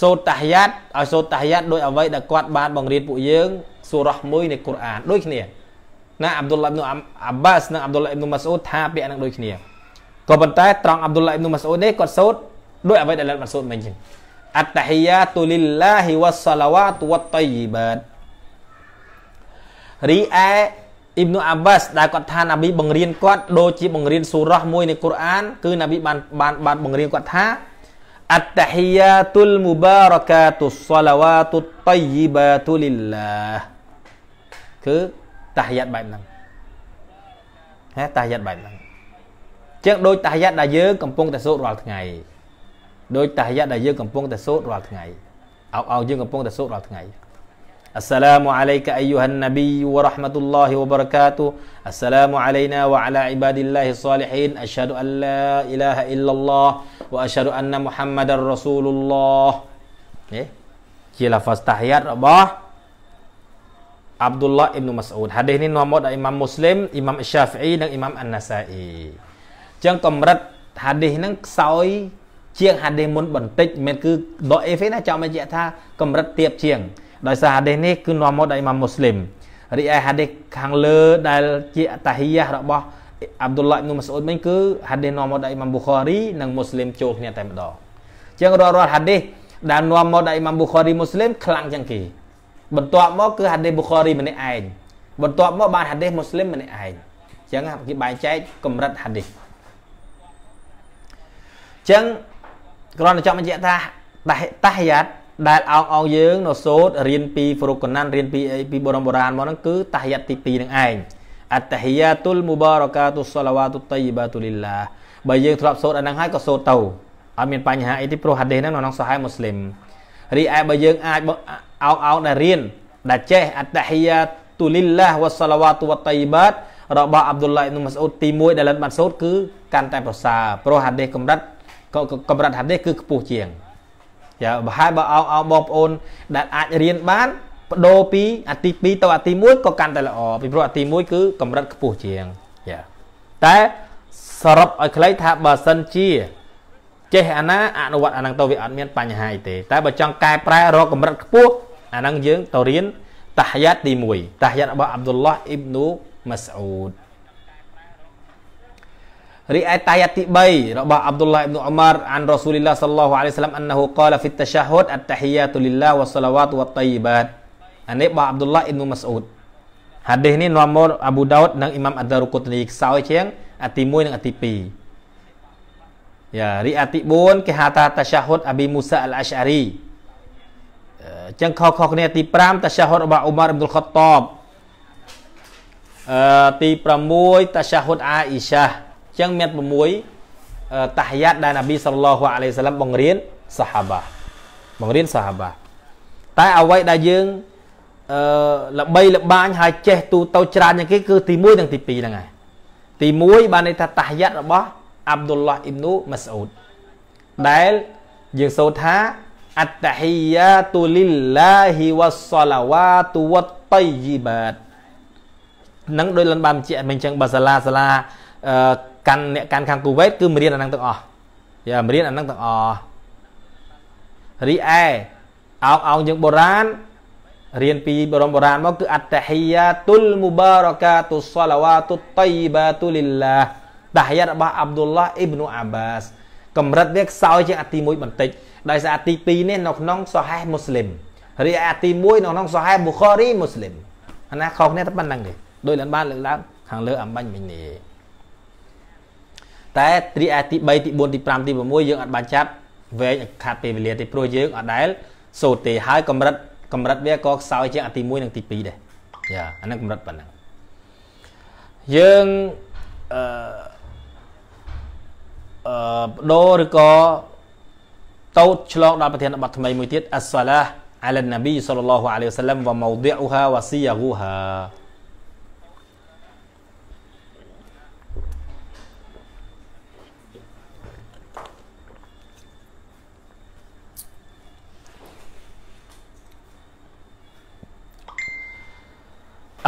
សូត្រតាហយ៉ាតឲ្យសូត្រតាហយ៉ាតដោយអ្វីដែលគាត់បានបង្រៀនពួកយើងសូរ៉ះមួយនៃកូរ៉ានដូចគ្នាណាអាប់ឌុលឡាអ៊ីប៊ីនអាប់បាសនិងអាប់ឌុលឡាអ៊ីប៊ីនម៉ាស៊ូតថាពាក្យនឹងដូចគ្នាក៏ប៉ុន្តែត្រង់អាប់ឌុលឡាអ៊ីប៊ីនម៉ាស៊ូតនេះគាត់សូត្រដោយអ្វីដែលបានសូត្រមិញចឹង អត្តហ៊ីយ៉ាតុលិលឡាហ៊ីវ៉ាសឡាវ៉ាតវ៉ាតៃបាតរីឯអ៊ីប៊ីនអាប់បាសដែលគាត់ថាណាប៊ីបង្រៀនគាត់ដូចជាបង្រៀនសូរ៉ះមួយនៃកូរ៉ានគឺណាប៊ីបានបានបានបង្រៀនគាត់ថាអត្តហ៊ីយ៉ាតុលមុបារកាតុសឡាវ៉ាតុតៃបាតុលិលឡាគឺតាហយ៉ាត់បែបហ្នឹងហេតាហយ៉ាត់បែបហ្នឹងចឹងដូចតាហយ៉ាត់ដែលយើងកំពុងតែសូត្ររាល់ថ្ងៃ ដោយតាហយ៉ាត់ដែលយើងកំពុងតែសូត្ររាល់ថ្ងៃអោអោយើងកំពុងតែសូត្ររាល់ថ្ងៃ السلام عليك أيها النبي ورحمة الله وبركاته السلام علينا وعلى عباد الله الصالحين أشهد أن لا إله إلا الله وأشهد أن محمد رسول الله នេះជាឡាហ្វាសតាហយ៉ាត់របស់អាប់ឌុលឡាអ៊ីប៊ុម៉ាស្អ៊ូដហាឌីសនេះនាំមកដោយអ៊ីម៉ាំមូស្លីមអ៊ីម៉ាំអ៊ីសាហ្វីអ៊ីនិងអ៊ីម៉ាំអានណាសាអ៊ីអញ្ចឹងកម្រិតហាឌីសហ្នឹងខ្សោយ ជាងហាឌីសមុនបន្តិចមិនមែនគឺដកអេហ្វេណាចង់បញ្ជាក់ថាកម្រិតទៀបជាងដោយសារហាឌីសនេះគឺនាំមកដោយអ៊ីម៉ាំមូស្លីមរីឯហាឌីសខាងលើដែលជាតាហ៊ីយ៉ារបស់អាប់ឌុលឡាអ៊ីប៊ុម៉ាស្អ៊ូដវិញគឺហាឌីសនាំមកដោយអ៊ីម៉ាំប៊ូខារីនិងមូស្លីមចូលគ្នាតែម្ដងអញ្ចឹងរាល់រាល់ហាឌីសដែលនាំមកដោយអ៊ីម៉ាំប៊ូខារីមូស្លីមខ្លាំងជាងគេបន្ទាប់មកគឺហាឌីសប៊ូខារីម្នាក់ឯងបន្ទាប់មកបានហាឌីសមូស្លីមម្នាក់ឯងអញ្ចឹងគេបែងចែកកម្រិតហាឌីសអញ្ចឹង គ្រាន់តែចង់បញ្ជាក់ថាតាហយ៉ាតដែលអោងអោងយើងនៅសូត្ររៀនពីហ្វ្រុកណានរៀនពីអីពីបុរាណបុរាណមកហ្នឹងគឺតាហយ៉ាតទី2នឹងឯងអត្តហ៊ីយ៉ាតុលមុបារកាតុសឡាវ៉ាតុតៃបាតុលីឡាបើយើងធ្លាប់សូត្រអាហ្នឹងហើយក៏សូត្រទៅអត់មានបញ្ហាអីទេព្រោះហាឌីសហ្នឹងនៅក្នុងសាហែមូស្លីមរីឯបើយើងអាចអោងអោងដែលរៀនដែលចេះអត្តហ៊ីយ៉ាតុលីឡាវ៉ាសឡាវ៉ាតុវតៃបាតរបស់អាប់ឌុលឡាអ៊ីប៊ុនម៉ាស្អ៊ូតទី1ដែលលិនបានសូត្រគឺកាន់តែប្រសើរព្រោះហាឌីសកម្រិត កម្រិតហាឌីសគឺខ្ពស់ជាងយ៉ាបើហើយបើអោងអោងបងប្អូន ដែលអាចរៀនបានបដូរពីអាទី2ទៅអាទី1ក៏កាន់តែល្អពីព្រោះអាទី1គឺកម្រិតខ្ពស់ជាងយ៉ាតែសរុបឲ្យខ្លីថាបើសិនជាចេះអាណាអនុវត្តអានឹងទៅវាអត់មានបញ្ហាអីទេតែបើចង់កែប្រែរកកម្រិតខ្ពស់អានឹងយើងទៅរៀនតាហយ៉ាតទី1តាហយ៉ាតរបស់អាប់ឌុលឡោះអ៊ីបនូម៉ាស្អ៊ូដ រីឯតាយ៉ាទី3របស់អាប់ឌុលឡាអ៊ីប៊ុនអ៊ុមារអានរ៉ាស៊ូលីឡាសល្លឡោះអាឡៃហ៊ីវសឡាមអណ្ណហូកាលហ្វីតតាហាហ៊ុដអត្តហ៊ីយ៉ាតុលីឡាវ៉ាសឡាវ៉ាតវ៉ាតៃបាតអានេះរបស់អាប់ឌុលឡាអ៊ីប៊ុនម៉ាស្អ៊ូដហាឌីសនេះនាំមកអាប៊ូដោតនិងអ៊ីម៉ាំអាដារុកូតនីខ្សោយជាងអាទី1និងអាទី2យ៉ារីអាទី4គេហៅថាតាឆាហ៊ុដអាប៊ីមូសាអលអាឆ្អារីអញ្ចឹងខុសខុសគ្នាទី5តាឆាហ៊ុដរបស់អ៊ុមារអ៊ីប៊ុលខតបអឺទី6តាឆាហ៊ុដអាអ៊ីសា ចឹងមាន6តាហយ៉ាតដែលនប៊ីសល្លោះអាឡៃសាឡាំបង្រៀនសាហាបាបង្រៀនសាហាបាតែអ្វីដែលយើងអឺល្បីល្បាញហើយចេះទូទៅច្រើនជាងគេគឺទី1និងទី2ហ្នឹងហើយទី1បានន័យថាតាហយ៉ាតរបស់អាប់ឌុលឡោះអ៊ីបនូម៉ាស្អ៊ូដដែលយើងសូត្រថាអត្តហ៊ីយ៉ាតុលិលឡាហ៊ីវ៉ាសឡាវ៉ាតុវ៉ាតៃយីបាតនឹងដោយលនបានបញ្ជាក់មិនចឹងបើសាឡាសាឡាអឺ កាន់អ្នកកាន់ខាងគូវេតគឺមេរៀនអាហ្នឹងទាំងអស់យ៉ាមេរៀនអាហ្នឹងទាំងអស់រីឯអោងអោងយើងបុរាណរៀនពីបរមបុរាណមកគឺអត្តហ៊ីយ៉ាតុលមុបារកាតុសឡាវ៉ាតុតៃបាតុលីឡាតាហយ៉ារបស់អាប់ឌុលឡាអ៊ីបនូអាបាសកម្រិតវាខ្សោយជាងអាទី1បន្តិចដោយសារអាទី2នេះនៅក្នុងសូហេមូស្លីមរីឯអាទី1នៅក្នុងសូហេប៊ូខារីមូស្លីមអាណាខុសគ្នាតែប៉ុណ្្នឹងទេដោយលនបានលើកឡើងខាងលើអំបញ្ញមិញនេះ តែត្រីអាទី3ទី4ទី5ទី6យើងអត់បានចាប់វែងខាត់ពេលវេលាទេព្រោះយើងអត់ដែលសូត្រទេហើយកម្រិតកម្រិតវាក៏ខ្សោយជាងអាទី1និងទី2ដែរយ៉ាអាហ្នឹងកម្រិតប៉ុណ្ណឹងយើងអឺបដូរឬក៏តូតឆ្លងដល់ប្រធានបទថ្មីមួយទៀតអស្សឡាអាឡានណាប៊ីសល្លឡោះអាឡៃហ៊ីវសល្លមវម៉ោឌីអ៊ូហាវ៉ាស៊ីយ៉ាហ្គូហា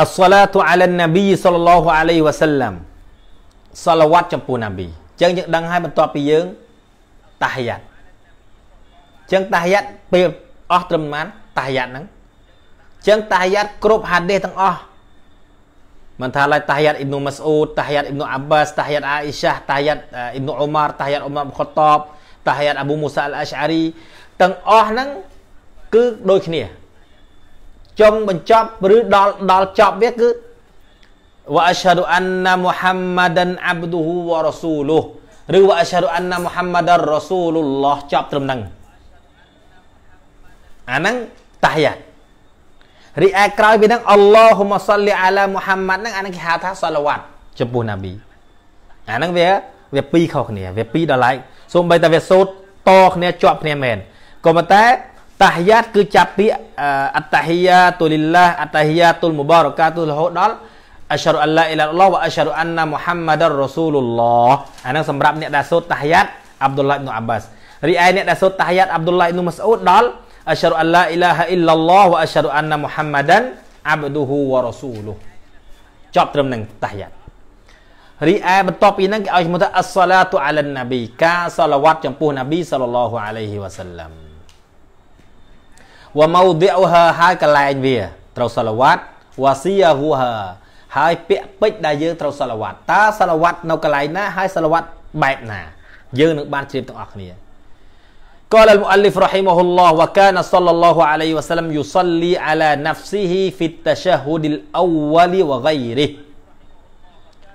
As-salatu 'ala an-nabi sallallahu alaihi wasallam សាឡាវ៉ាត់ចំពោះណាប៊ីអញ្ចឹងយើងដឹងហើយបន្ទាប់ពីយើងតាហយ៉ាត់អញ្ចឹងតាហយ៉ាត់ពេលអស់ត្រឹមប៉ុន្មានតាហយ៉ាត់ហ្នឹងអញ្ចឹងតាហយ៉ាត់គ្រប់ហាឌីសទាំងអស់មិនថាឡើយតាហយ៉ាត់អ៊ីប៊ុម៉ាស្អ៊ូតតាហយ៉ាត់អ៊ីប៊ុអាប់បាសតាហយ៉ាត់អាអ៊ីសាតាហយ៉ាត់អ៊ីប៊ុអ៊ុមារតាហយ៉ាត់អ៊ុមារខុតតបតាហយ៉ាត់អាប៊ូមូសាអល់អាឆ្អារីទាំងអស់ហ្នឹងគឺដូចគ្នា ចុងបញ្ចប់ឬដល់ដល់ចប់វាគឺវ៉ាអស្ហាឌូអានណាមូហាំម៉ាដានអាប់ឌូហ៊ូវ៉ារ៉ាស៊ូលុះឬវ៉ាអស្ហាឌូអានណាមូហាំម៉ាដានរ៉ាស៊ូលុលឡោះចប់ត្រឹមហ្នឹងអាហ្នឹងតាហយ៉ារីឯក្រោយពីហ្នឹងអល់ឡោហ៊ុមសលីអាឡាមូហាំម៉ាត់ហ្នឹងអាហ្នឹងគេហៅថាសាឡាវ៉ាត់ចំពោះណាប៊ីអាហ្នឹងវាវាពីរខុសគ្នា វាពីរដល់ឡែកសូម្បីតែវាសូត្រតគ្នាជាប់គ្នាមែនក៏ប៉ុន្តែ តាហយ៉ាតគឺចាប់ពាក្យអត្តហ៊ីយ៉ាតុលីឡាអត្តហ៊ីយ៉ាតុលមុបារកាតុលរហូតដល់អស្ហាឌូអល់ឡាអ៊ីឡាឡោះវ៉ាអស្ហាឌូអានណាមូហាំម៉ាដររ៉ូស៊ូលឡោះអាហ្នឹងសម្រាប់អ្នកដែលសូត្រតាហយ៉ាតអាប់ឌុលឡាអ៊ីប៊ុអាប់បាសរីឯអ្នកដែលសូត្រតាហយ៉ាតអាប់ឌុលឡាអ៊ីប៊ុម៉ាស្អ៊ូតដល់អស្ហាឌូអល់ឡាអ៊ីឡាហាអ៊ីឡាឡោះវ៉ាអស្ហាឌូអានណាមូហាំម៉ាដានអាប់ឌូហ៊ូវ៉ារ៉ូស៊ូលចប់ត្រឹមនឹងតាហយ៉ាតរីឯបន្ទាប់ពីហ្នឹងគេឲ្យឈ្មោះថាអស្សឡាតុអាឡានណាប៊ីការសាឡាវ៉ាត់ចំពោះណាប៊ីសល្លឡោះអាឡៃហ៊ីវ៉ាសាឡាំ វ៉ាម៉ោឌីអ៊ូហាហើយកន្លែងវាត្រូវសាឡាវ៉ាត់វ៉ាស៊ីយ៉ាហ៊ូហាហើយពាក្យពេចដែលយើងត្រូវសាឡាវ៉ាត់តើសាឡាវ៉ាត់នៅកន្លែងណាហើយសាឡាវ៉ាត់បែបណាយើងនឹងបានជ្រាបទាំងអស់គ្នា قال المؤلف رحمه الله وكان صلى الله عليه وسلم يصلي على نفسه في التشهد الأول وغيره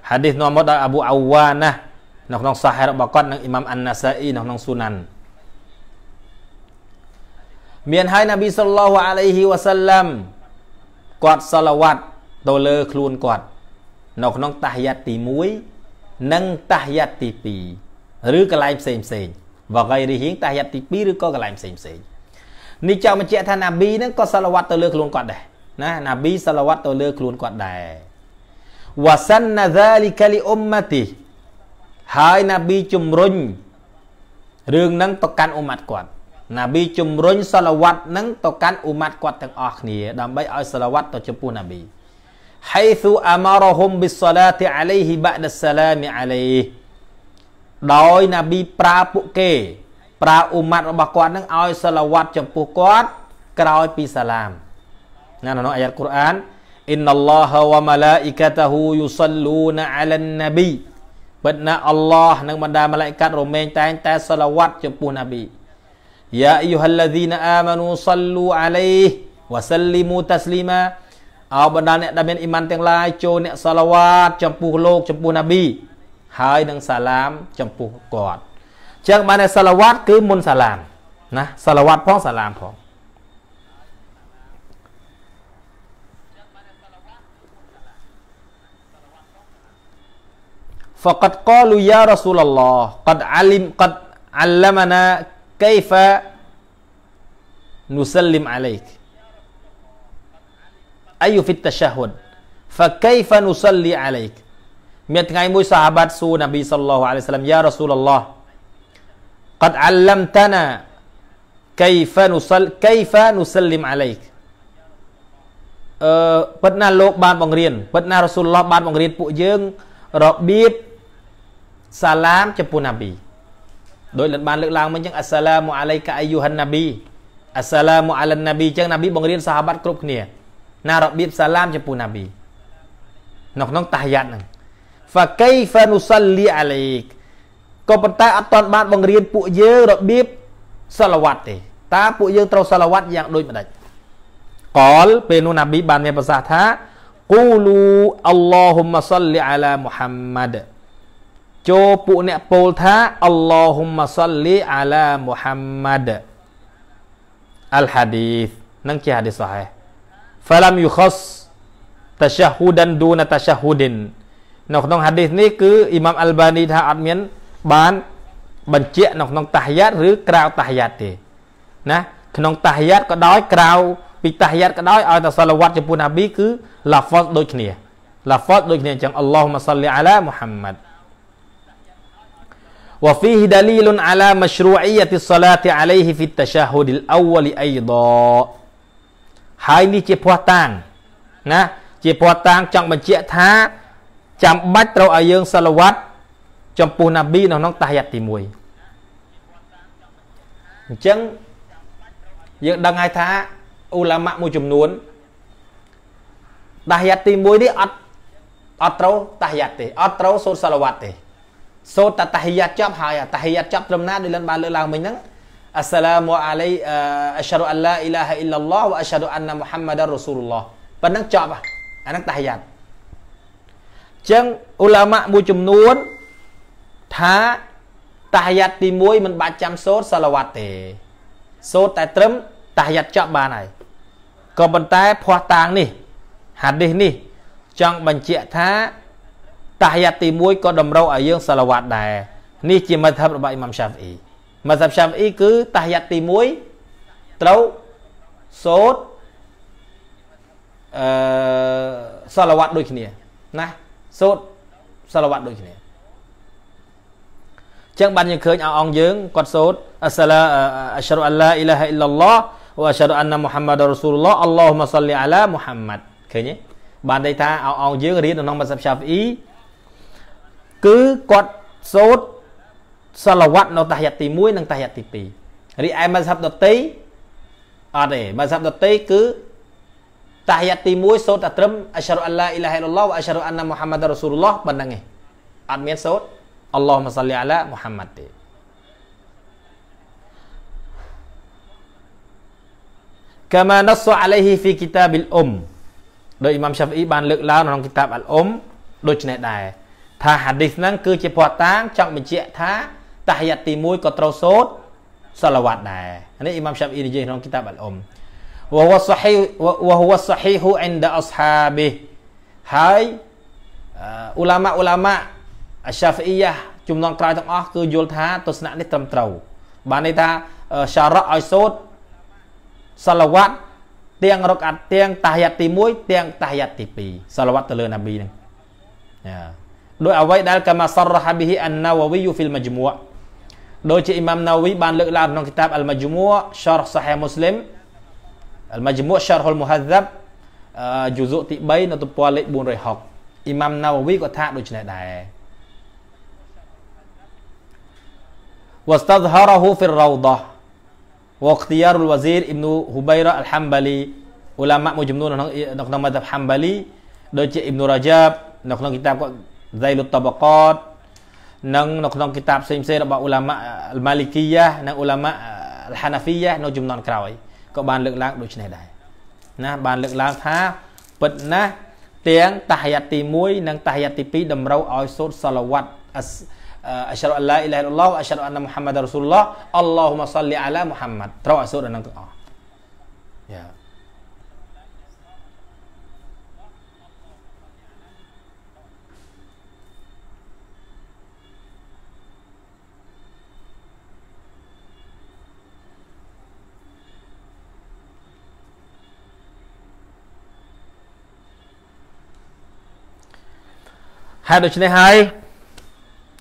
ហាឌីសនាំមកដោយអាប៊ូអាវ៉ាណានៅក្នុងសាហិរបស់គាត់និងអ៊ីម៉ាមអានណាសាអ៊ីនៅក្នុងស៊ូណាន់ មានហើយនប៊ីសល្លោះអាឡៃហ៊ីវ៉ាសាឡាំគាត់សាឡាវ៉ាត់ទៅលើខ្លួនគាត់នៅក្នុងតាហយ៉ាត់ទី1និងតាហយ៉ាត់ទី2ឬកន្លែងផ្សេងផ្សេងវ៉ាហ្គៃរីហ៊ីងតាហយ៉ាត់ទី2ឬក៏កន្លែងផ្សេងផ្សេងនេះចង់បញ្ជាក់ថាណាប៊ីហ្នឹងក៏សាឡាវ៉ាត់ទៅលើខ្លួនគាត់ដែរណាណាប៊ីសាឡាវ៉ាត់ទៅលើខ្លួនគាត់ដែរវ៉ាសានណាហ្សាលីកាលីអ៊ុមម៉ាទីហើយណាប៊ីជំរុញរឿងហ្នឹងទៅកាន់អ៊ុម៉ាត់គាត់ ណាប៊ីជំរុញសាឡាវ៉ាត់នឹងទៅកាន់អ៊ូម៉ាត់គាត់ទាំងអស់គ្នាដើម្បីឲ្យសាឡាវ៉ាត់ទៅចំពោះណាប៊ី حيث أمرهم بالصلاة عليه بعد السلام عليه ដោយណាប៊ីប្រើពួកគេប្រើអ៊ូម៉ាត់របស់គាត់នឹងឲ្យសាឡាវ៉ាត់ចំពោះគាត់ក្រោយពីសាឡាមណានៅក្នុងអាយ៉ាត់កូរ៉ាន إن الله وملائكته يصلون على النبي ពិតណាអល់ឡោះនិងបណ្ដាម៉ាឡៃកាត់រមែងតែងតែសាឡាវ៉ាត់ចំពោះណាប៊ី يا أيها الذين آمنوا صلوا عليه وسلموا تسليما អោបណ្ដាអ្នកដែលមានអ៊ីម៉ានទាំងឡាយចូលអ្នកសាឡាវ៉ាតចំពោះលោកចំពោះណាប៊ីហើយនឹងសាឡាមចំពោះគាត់ចឹងបានតែសាឡាវ៉ាតគឺមុនសាឡាមណាសាឡាវ៉ាតផងសាឡាមផង فقد قالوا يا رسول الله قد علم قد علمنا كيف نسلم عليك أي في التشهد فكيف نصلي عليك មានថ្ងៃមួយ kaifa nusallim alaik? Ayu fit tashahud fa kaifa nusalli alaik? Miat ngai mu sahabat su nabi sallallahu alaihi wasallam ya rasulullah qad allamtana kaifa nusall kaifa nusallim alaik? អឺពិតណាស់លោកបានបង្រៀនពិតណាស់រ៉ាស៊ូលឡោះបានបង្រៀនពួកយើងរបៀបសាឡាមចំពោះណាប៊ី ដោយលិនបានលើកឡើងមិញចឹងអស្សាឡាមអាឡៃកាអាយូហានណាប៊ីអស្សាឡាមអាឡានណាប៊ីចឹងណាប៊ីបង្រៀនសាហាបាត់គ្រប់គ្នាណារបៀបសាឡាមចំពោះណាប៊ីនៅក្នុងតាហយ៉ាត់ហ្នឹង fa kaifa nusalli alaik ក៏ប៉ុន្តែអត់ទាន់បានបង្រៀនពួកយើងរបៀបសាឡាវ៉ាត់ទេតើពួកយើងត្រូវសាឡាវ៉ាត់យ៉ាងដូចម្ដេចកលពេលនោះណាប៊ីបានមានប្រសាសន៍ថាគូលូអល់ឡោហ៊ុមសលលីអាឡាមូហាំម៉ាត់ ចូលពួកអ្នកពោលថាអល់ឡោហ៊ុមសលលីអាឡាមូហាំម៉ាត់អលហាឌីសនឹងជាហាឌីសសហេ falam yukhas tashahudan duna tashahudin នៅក្នុងហាឌីសនេះគឺអ៊ីម៉ាំអល់បានីថាអត់មាន បាន បញ្ជាក់នៅក្នុងតាហយ៉ាតឬក្រៅតាហយ៉ាតទេណាក្នុងតាហយ៉ាតក៏ដោយក្រៅពីតាហយ៉ាតក៏ដោយឲ្យតែសាឡវ៉ាត់ចំពោះណាប៊ីគឺឡាហ្វលដូចគ្នាឡាហ្វលដូចគ្នាអញ្ចឹងអល់ឡោះម៉ាសាលីអាឡាមូហាម៉ាត់ وفيه دليل على مشروعية الصلاة عليه في التشهد الأول أيضا ហើយនេះជាភ័ស្តុតាងណាជាភ័ស្តុតាងចង់បញ្ជាក់ថាចាំបាច់ត្រូវឲ្យយើងសាឡវ៉ាត់ចំពោះណាប៊ីនៅក្នុងតាហយ៉ាត់ទី1អញ្ចឹងយើងដឹងហើយថាអ៊ូឡាម៉ាមួយចំនួនតាហយ៉ាត់ទី1នេះអត់អត់ត្រូវតាហយ៉ាត់ទេអត់ត្រូវសូត្រសាឡវ៉ាត់ទេ សូត្រតាតាហយ៉ាត់ចប់ហើយតាហយ៉ាត់ចប់ត្រឹមណាដូចលិនបានលើកឡើងមិញហ្នឹងអស្សឡាមអាឡៃអស្ហាឌូអឡាអ៊ីឡាហអ៊ីឡឡោះវអស្ហាឌូអានណាមូហាម៉ាដររ៉ូស៊ូលឡោះប៉ុណ្ណឹងចប់អាហ្នឹងតាហយ៉ាត់ចឹងអ៊ូឡាម៉ាមួយចំនួនថាតាហយ៉ាត់ទី1មិនបាច់ចាំសូត្រសាឡាវ៉ាត់ទេសូត្រតែត្រឹមតាហយ៉ាត់ចប់បានហើយក៏ប៉ុន្តែភ័ស្តុតាងនេះហាឌីសនេះចង់បញ្ជាក់ថា តាហយ៉ាត់ទី1ក៏តម្រូវឲ្យយើងសាឡាវ៉ាត់ដែរនេះជាមធ្យមរបស់អ៊ីម៉ាំសាហ្វអ៊ីមធ្យមសាហ្វអ៊ីគឺតាហយ៉ាត់ទី1ត្រូវសូត្រអឺសាឡាវ៉ាត់ដូចគ្នាណាសូត្រសាឡាវ៉ាត់ដូចគ្នាចឹងបានយើងឃើញអអង្គយើងគាត់សូត្រអស្សឡាអស្ហាឌូអឡាអ៊ីឡាហអ៊ីឡឡោះវអស្ហាឌូអានណាមូហាម៉ាដរ៉ូស៊ូលឡោះអល់ឡោះម៉ាសលីអាឡាមូហាម៉ាត់ឃើញទេបានន័យថាអអង្គយើងរៀននៅក្នុងមស្សាប់ឆាហ្វអ៊ី គឺគាត់សូត្រសាឡាវ៉ាត់នៅតាហយ៉ាត់ទី1និងតាហយ៉ាត់ទី2រីឯមស្សាប់ដតីអត់ទេមស្សាប់ដតីគឺតាហយ៉ាត់ទី1សូត្រតែត្រឹមអស្ហាឌូអឡាអ៊ីឡាហអ៊ីឡឡោះវអស្ហាឌូអានណាមូហាម៉ាដរ៉ូស៊ូលឡោះប៉ុណ្្នឹងឯងអត់មានសូត្រ Allahumma salli ala Muhammad ទេកាមាណសអាឡៃហ៊ីហ្វីគីតាប៊ីលអ៊ុមដោយអ៊ីម៉ាំសាហ្វអ៊ីបានលើកឡើងក្នុងគីតាបអលអ៊ុមដូចនេះដែរ ថាហាឌីសហ្នឹងគឺជាភ័ស្តុតាងចង់បញ្ជាក់ថាតាហយ៉ាត់ទី1ក៏ត្រូវសូត្រសាឡាវ៉ាត់ដែរនេះអ៊ីម៉ាំសាហ្វអ៊ីនិយាយក្នុងគីតាបអលអ៊ុមវហូសហ៊ីវហូសហ៊ីហ៊ូអិនដាអស្ហាប៊ីហើយអ៊ូឡាម៉ាអ៊ូឡាម៉ាអាសាហ្វីយ៉ាជំនន់ក្រោយទាំងអស់គឺយល់ថាទស្សនៈនេះត្រឹមត្រូវបានន័យថាសារ៉ាឲ្យសូត្រសាឡាវ៉ាត់ទាំងរកអាត់ទាំងតាហយ៉ាត់ទី1ទាំងតាហយ៉ាត់ទី2សាឡាវ៉ាត់ទៅលើណាប៊ីហ្នឹងយ៉ា ដោយអ្វីដែលកាមាសរហប៊ីហ៊ីអានណាវវីហ្វីលមជ្មូដូចជាអ៊ីម៉ាំណាវីបានលើកឡើងក្នុងគីតាបអលមជ្មូឆរសហេមូស្លីមអលមជ្មូឆរហុលមូហាហ្សាប់ជូស៊ុទី3នៅទំព័រលេខ460អ៊ីម៉ាំណាវីក៏ថាដូចនេះដែរ واستظهره في الروضة واختيار الوزير ابن هبيرة الحنبلي ឧឡាម៉ាមួយចំនួនក្នុងនៅក្នុងមធ្យមហាំបាលីដូចជាអ៊ីប៊ីនរ៉ាយ៉ាបនៅក្នុងគីតាបគាត់ Zail at-Tabaqat និងនៅក្នុងគីតាបផ្សេងផ្សេងរបស់ឧឡាម៉ាអលម៉ាលីគីយ៉ានិងឧឡាម៉ាអលហាណាហ្វីយ៉ានៅចំនួនក្រោយក៏បានលើកឡើងដូចនេះដែរណាបានលើកឡើងថាពិតណាស់ទាំងតាហយ៉ាត់ទី1និងតាហយ៉ាត់ទី2តម្រូវឲ្យសូត្រសាឡាវ៉ាត់ asyhadu an la ilaha illallah wa asyhadu anna muhammadar rasulullah Allahumma salli ala Muhammad ត្រូវឲ្យសូត្រដល់នឹងទាំងអស់យ៉ា ហើយដូច្នេះហើយ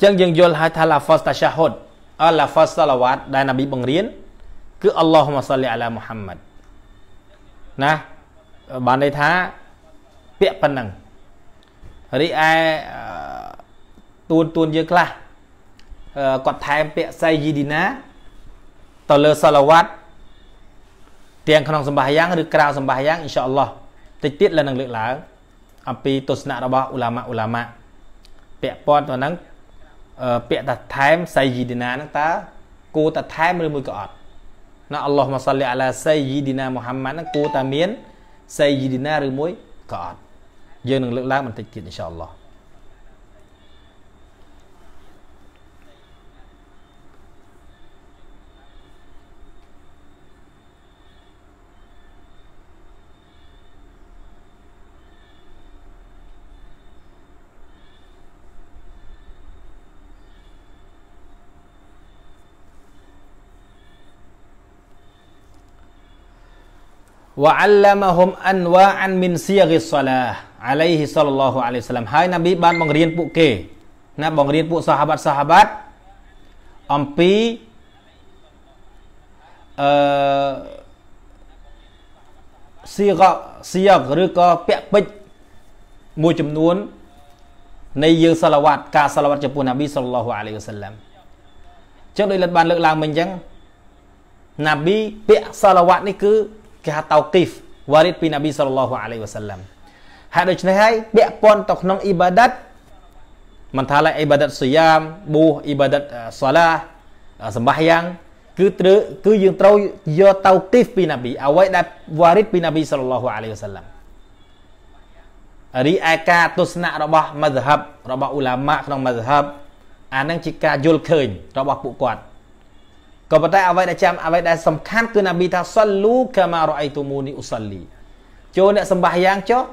ចឹងយើងយល់ហើយថា lafaz tashahhud អល់ lafaz salawat ដែលនប៊ីបង្រៀនគឺ Allahumma salli ala Muhammad ណាបានន័យថាពាក្យប៉ុណ្ណឹងរីឯទួនទួនយើងខ្លះគាត់ថែមពាក្យសៃយីឌីណាទៅលើសាឡាវ៉ាត់ទាំងក្នុងសម្បាយ៉ាងឬក្រៅសម្បាយ៉ាងអ៊ីនសាអល់ឡោះតិចទៀតលើនឹងលើកឡើងអំពីទស្សនៈរបស់អ៊ូឡាម៉ាអ៊ូឡាម៉ា ពាក់ព័ន្ធទៅនឹងពាក្យថាថែមសៃយីឌីណាហ្នឹងតើគួរតែថែមឬមួយក៏អត់ណាអល់ឡោះម៉ាសាលីអាឡាសៃយីឌីណាមូហាម៉ាត់ហ្នឹងគួរតែមានសៃយីឌីណាឬមួយក៏អត់យើងនឹងលើកឡើងបន្តិចទៀតអ៊ីនសាអល់ឡោះ wa 'allamahum anwa'an min siyaghis salah អាឡៃហ៊ីសល្លឡោះអាឡៃសាឡាំហើយណាប៊ីបានបង្រៀនពួកគេណាបង្រៀនពួកសាហាបាត់សាហាបាត់អំពីអឺសៀកសៀកឬក៏ពាក់ពេជ្រមួយចំនួន នៃយើងសាឡាវ៉ាត់ការសាឡាវ៉ាត់ចំពោះណាប៊ីសល្លឡោះអាឡៃវ៉ាសាឡាំចឹងដោយលិតបានលើកឡើងមិញចឹងណាប៊ីពាក្យសាឡាវ៉ាត់នេះគឺ គេហៅតោគីហ្វវ៉ារីតពីណាប៊ីសល្លឡោះអាឡៃវ៉ាសាឡាំហើយដូច្នេះហើយពាក់ព័ន្ធទៅក្នុងអ៊ីបាដាតមិនថាឡើយអ៊ីបាដាតសយ៉ាមប៊ូអ៊ីបាដាតសាឡាសម្បាយ៉ាងគឺត្រូវគឺយើងត្រូវយកតោគីហ្វពីណាប៊ីអ្វីដែលវ៉ារីតពីណាប៊ីសល្លឡោះអាឡៃវ៉ាសាឡាំរីឯការទស្សនៈរបស់មជ្ឈិបរបស់អ៊ូឡាម៉ាក្នុងមជ្ឈិបអានឹងជាការយល់ឃើញរបស់ពួកគាត់ ក៏ប៉ុន្តែអ្វីដែលចាំអ្វីដែលសំខាន់គឺណាប៊ីថាសលូកាម៉ារ៉ៃទូមូនីអ៊ូសលីចូលអ្នកសម្បាយ៉ាងចុះ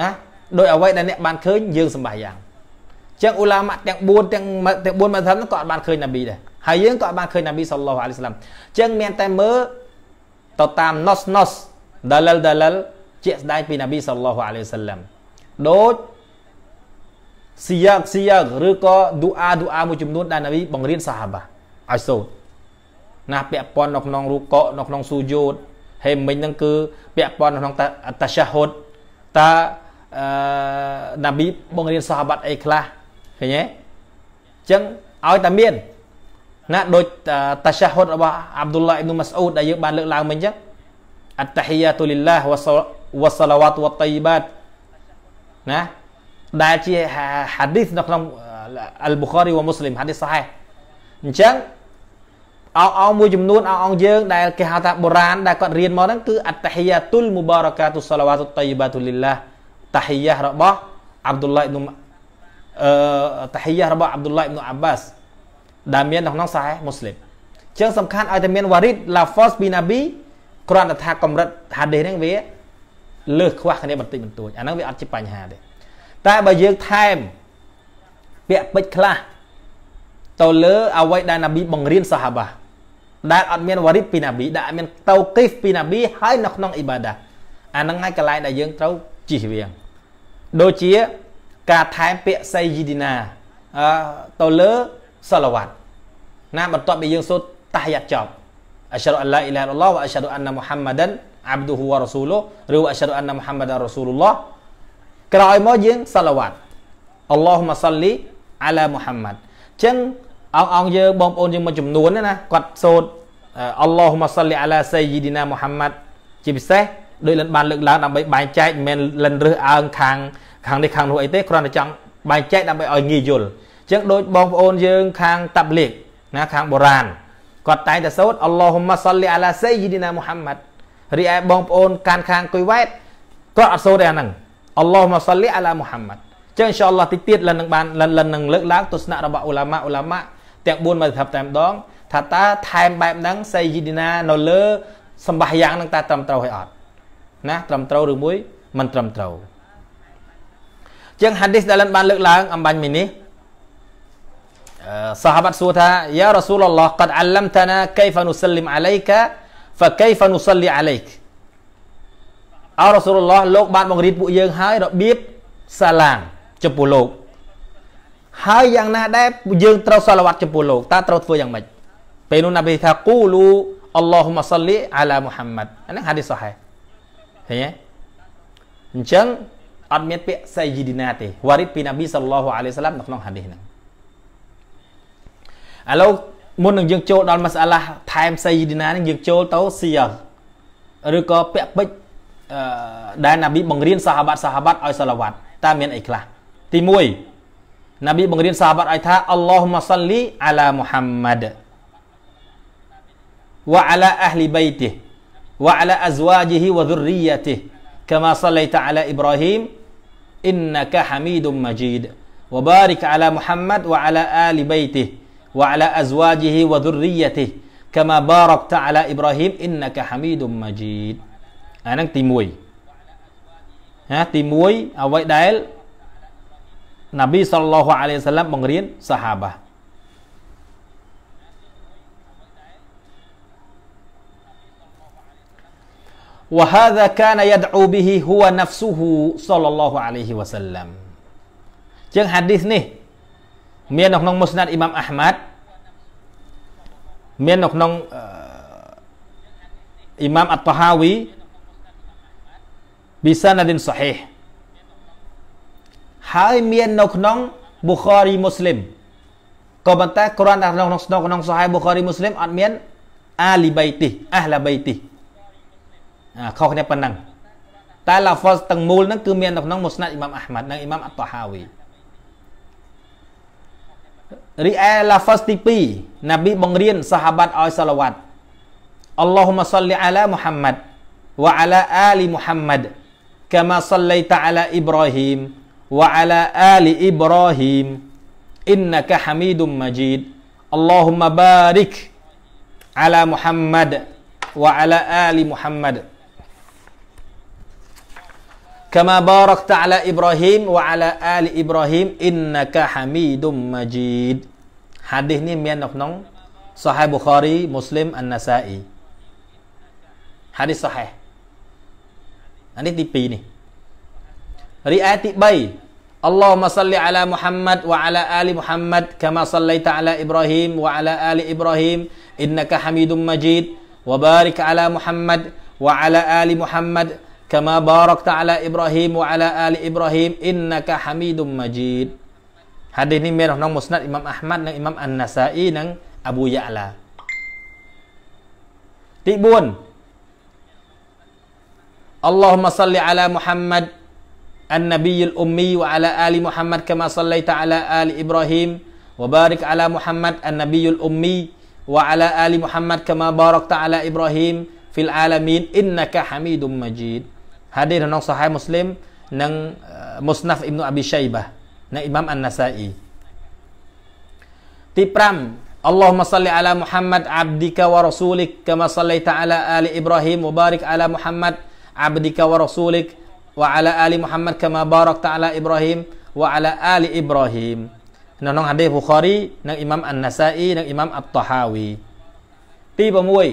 ណាដោយអ្វីដែលអ្នកបានឃើញយើងសម្បាយ៉ាងចឹងអ៊ូឡាម៉ាទាំង4ទាំងទាំង4មកថាក៏អត់បានឃើញណាប៊ីដែរហើយយើងក៏អត់បានឃើញណាប៊ីសល្លោះអាឡៃសាឡាំចឹងមានតែមើលទៅតាម nos nos dalal dalal ជាក់ស្ដែងពីណាប៊ីសល្លោះអាឡៃសាឡាំដូចស៊ីយ៉ាកស៊ីយ៉ាកឬក៏ឌូអាឌូអាមួយចំនួនដែលណាប៊ីបង្រៀនសាហាបាឲ្យសូត្រ ណាពាក់ព័ន្ធនៅក្នុងរូកកនៅក្នុងស៊ូយូតហើយមិញហ្នឹងគឺពាក់ព័ន្ធនៅក្នុងតាសាហុតតើអឺណាប៊ីបង្រៀនសាហាបាត់អីខ្លះឃើញទេអញ្ចឹងឲ្យតែមានណាដូចតាសាហុតរបស់អាប់ឌុលឡាអ៊ីប៊ុម៉ាស្អ៊ូដដែលយើងបានលើកឡើងមិញអញ្ចឹងអត្តហ៊ីយ៉ាតុលីឡាវ៉ាសាឡាវ៉ាតវ៉ាតៃបាតណាដែលជាហាឌីសនៅក្នុងអលប៊ូខារីវ៉ាមូស្លីមហាឌីសសាហេអញ្ចឹង អងអងមួយចំនួនអងអងយើងដែលគេហៅថាបុរាណដែលគាត់រៀនមកហ្នឹងគឺអត្តហ៊ីយ៉ាតុលមុបារកាតុសាឡាវ៉ាតុតៃបាតុលីឡាតាហ៊ីយ៉ារបស់អាប់ឌុលឡាអ៊ីប៊ុអឺតាហ៊ីយ៉ារបស់អាប់ឌុលឡាអ៊ីប៊ុអាប់បាសដែលមាននៅក្នុងសាហេមូស្លីមអញ្ចឹងសំខាន់ឲ្យតែមានវ៉ារីតឡាហ្វសពីណាប៊ីគ្រាន់តែថាកម្រិតហាឌីសហ្នឹងវាលើសខ្វះគ្នាបន្តិចបន្តួចអាហ្នឹងវាអត់ជាបញ្ហាទេតែបើយើងថែមពាក្យពេចន៍ខ្លះទៅលើអ្វីដែលណាប៊ីបង្រៀនសាហាបា ដែលអត់មានវ៉ារីតពីណាប៊ីដែលអត់មានតៅគីហ្វពីណាប៊ីហើយនៅក្នុងអ៊ីបាដាអាហ្នឹងហើយកន្លែងដែលយើងត្រូវជិះវៀងដូចជាការថែមពាក្យសៃយីឌីណាអឺទៅលើសាឡាវ៉ាត់ណាបន្ទាប់ពីយើងសូត្រតាហយ៉ាត់ចប់អស្ហាឌុអលឡាអ៊ីឡាហិលឡោះវអស្ហាឌុអានណាមូហាម៉ាដានអាប់ឌូហ៊ូវ៉ារ៉ាស៊ូលឬអស្ហាឌុអានណាមូហាម៉ាដានរ៉ាស៊ូលឡោះក្រោយមកយើងសាឡាវ៉ាត់អល់ឡោះម៉ាសលីអាឡាមូហាម៉ាត់អញ្ចឹង អងអងយើងបងប្អូនយើងមួយចំនួនណាគាត់សូត្រអល់ឡោះម៉ាសលីអាឡាសៃយីឌីណាមូហាម៉ាត់ជាពិសេសដោយលិនបានលើកឡើងដើម្បីបែងចែកមិនមែនលិនរើសអើងខាងខាងនេះខាងនោះអីទេគ្រាន់តែចង់បែងចែកដើម្បីឲ្យងាយយល់អញ្ចឹងដូចបងប្អូនយើងខាងតាប់លីកណាខាងបុរាណគាត់តែងតែសូត្រអល់ឡោះម៉ាសលីអាឡាសៃយីឌីណាមូហាម៉ាត់រីឯបងប្អូនកានខាងគុយវ៉ែតគាត់អត់សូត្រទេអាហ្នឹងអល់ឡោះម៉ាសលីអាឡាមូហាម៉ាត់ចឹងអ៊ីនសាអល់ឡោះតិចទៀតលិននឹងបានលិននឹងលើកឡើងទស្សនៈរបស់អ៊ូឡាម៉ាអ៊ូឡាម៉ា ទាំង4មកថាតែម្ដងថាតើថែមបែបហ្នឹងសៃយីឌីណានៅលើសម្បាយ៉ាងហ្នឹងតើត្រឹមត្រូវហើយអត់ណាត្រឹមត្រូវឬមួយមិនត្រឹមត្រូវចឹងហាឌីសដែលបានលើកឡើងអំបញ្ញមីនេះសាហាបាត់សួរថាយ៉ារ៉ាស៊ូលឡោះកាត់អាឡាំតាណាកៃហ្វានុសលីមអាឡៃកាហ្វកៃហ្វានុសលីអាឡៃកអរ៉ាស៊ូលឡោះលោកបានបង្រៀនពួកយើងហើយរបៀបសាឡាមចំពោះលោក ហើយយ៉ាងណាដែរយើងត្រូវសាឡាវ៉ាត់ចំពោះលោកតើត្រូវធ្វើយ៉ាងម៉េចពេលនោះណាប៊ីថាគូលូអល់ឡោះម៉ាសលីអាឡាមូហាម៉ាត់អានេះហាឌីសសហេឃើញទេអញ្ចឹងអត់មានពាក្យសៃយីឌីណាទេវ៉ារីតពីណាប៊ីសល្លោះអាឡៃសាឡាមនៅក្នុងហាឌីសហ្នឹងឥឡូវមុននឹងយើងចូលដល់ម៉ាសាឡាថែមសៃយីឌីណានេះយើងចូលទៅសៀឬក៏ពាក់ពេចអឺដែលណាប៊ីបង្រៀនសាហាបាត់សាហាបាត់ឲ្យសាឡាវ៉ាត់តើមានអីខ្លះទី1 นบีบังเรียนสาบัดไอท่าอัลลอฮุมะซัลลิอัลามุฮัมมัดวะอัลาอัลลิบัยติวะอัลาอัซวาจิฮิวะดุริยติกะมาซัลลัยตะอัลาอิบรอฮิมอินนะกะฮามีดุมมะจีดวะบาริกอัลามุฮัมมัดวะอัลาอัลลิบัยติวะอัลาอัซวาจิฮิวะดุริยติกะมาบารักตะอัลาอิบรอฮิมอินนะกะฮามีดุมมะจีดอันนั้นตีมวยฮะตีมวยเอาไว้ได้ ណាប៊ីសល្លោះអាឡៃសាឡាំបង្រៀនសាហាបា وهذا كان يدعو به هو نفسه صلى الله عليه وسلم ជាងហាឌីសនេះមាននៅក្នុងមុស្ណាត់អ៊ីម៉ាំអាហ្មាត់មាននៅក្នុងអ៊ីម៉ាំអត្តហាវីប៊ីសាណាឌិនសូហេហើ ហើយមាននៅក្នុងប៊ូខារីមូស្លីមក៏ប៉ុន្តែគ្រាន់តែក្នុងក្នុងក្នុងសាហីប៊ូខារីមូស្លីមអត់មានអាលីបៃទីអាហ្លាបៃទីអាខុសគ្នាប៉ុណ្ណឹងតែឡាហ្វសទាំងមូលហ្នឹងគឺមាននៅក្នុងមូស្ណាត់អ៊ីម៉ាំអាហ្មាត់និងអ៊ីម៉ាំអតហាវីរីឯឡាហ្វសទី2ណាប៊ីបង្រៀនសាហាបាត់ឲ្យសាឡាវ៉ាត់អល់ឡោះម៉ាសលីអាឡាមូហាម៉ាត់វ៉ាអាឡាអាលីមូហាម៉ាត់កាម៉ាសលៃតាអាឡាអ៊ីប្រាហ៊ីម وعلى آل إبراهيم إنك حميد مجيد. اللهم بارك على محمد وعلى آل محمد. كما باركت على إبراهيم وعلى آل إبراهيم إنك حميد مجيد. حديث niមាននៅក្នុង Sahih Bukhari Muslim An-Nasa'i Hadis sahih អានេះទី2នេះរីឯទី3 اللهم صل على محمد وعلى آل محمد كما صليت على إبراهيم وعلى آل إبراهيم إنك حميد مجيد وبارك على محمد وعلى آل محمد كما باركت على إبراهيم وعلى آل إبراهيم إنك حميد مجيد ហាឌីសនេះមានក្នុងមុស្ណាត់អ៊ីម៉ាំអាហ្មាត់និងអ៊ីម៉ាំអានណាសាអ៊ីនិងអាប៊ូយ៉ាឡាទី4 Allahumma salli ala Muhammad النبي الأمي وعلى آل محمد كما صليت على آل إبراهيم وبارك على محمد النبي الأمي وعلى آل محمد كما باركت على إبراهيم في العالمين. إنك حميد مجيد. هذه نون صحيح مسلم نن مصنف ابن أبي شيبة نن إمام النسائي تبرم اللهم صل على محمد عبدك ورسولك كما صليت على آل إبراهيم وبارك على محمد عبدك ورسولك وعلى آل محمد كما باركت على إبراهيم وعلى آل إبراهيم. น้องน้องฮัดเดบุคอรีนักอิมามอันนาซาอีนักอิมามอัตตฮาวีที่ประมวย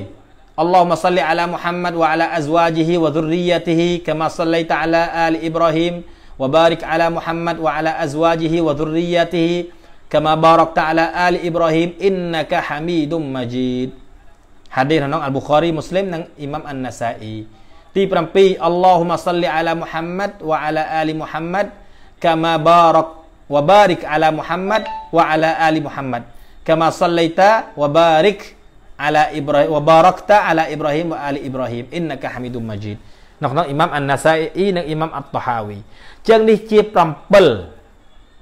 اللهم صل على محمد وعلى أزواجه وذريته كما صليت على آل إبراهيم وبارك على محمد وعلى أزواجه وذريته كما باركت على آل إبراهيم إنك حميد مجيد حديث น้องอัลบุคอรีมุสลิมนักอิมามอันนาซาอี Ti 7 Allahumma salli ala Muhammad wa ala ali Muhammad kama barak wa barik ala Muhammad wa ala ali Muhammad kama sallaita wa barik ala Ibrahim wa barakta ala Ibrahim wa ali Ibrahim innaka Hamidum Majid. Nok nok Imam An-Nasa'i dan Imam At-Tahawi. Jeung nih cie prampel.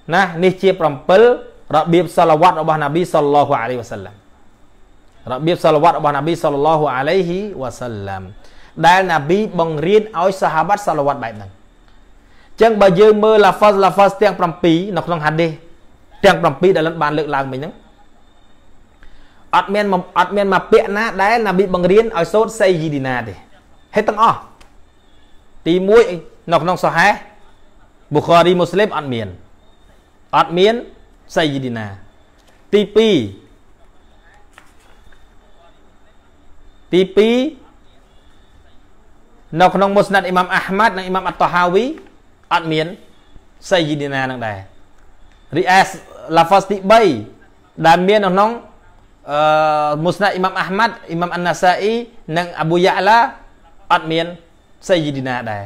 Nah, nih cie prampel Rabbi Nabi sallallahu alaihi wasallam. Rabbi Nabi sallallahu alaihi wasallam. ដែលនប៊ីបង្រៀនឲ្យសាហាបាត់សាឡាវ៉ាត់បែបហ្នឹងចឹងបើយើងមើលឡាហ្វាសឡាហ្វាសទាំង7នៅក្នុងហាឌីសទាំង7ដែលបានលើកឡើងមិញហ្នឹងអត់មានអត់មានមកពាក្យណាដែលណាប៊ីបង្រៀនឲ្យសូត្រសៃយីឌីណាទេហើយទាំងអស់ទី1នៅក្នុងសូហែប៊ូខារីមូស្លីមអត់មានអត់មានសៃយីឌីណាទី2ទី2 នៅក្នុងមុស្ណាត់អ៊ីម៉ាំអាហ្មាត់និងអ៊ីម៉ាំអត្តហាវីអត់មានសៃយីឌីណានឹងដែររីអេសឡាហ្វាសទី3ដែលមាននៅក្នុងអឺមុស្ណាអ៊ីម៉ាំអាហ្មាត់អ៊ីម៉ាំអានណាសាអ៊ីនិងអាប៊ូយ៉ាឡាអត់មានសៃយីឌីណាដែរ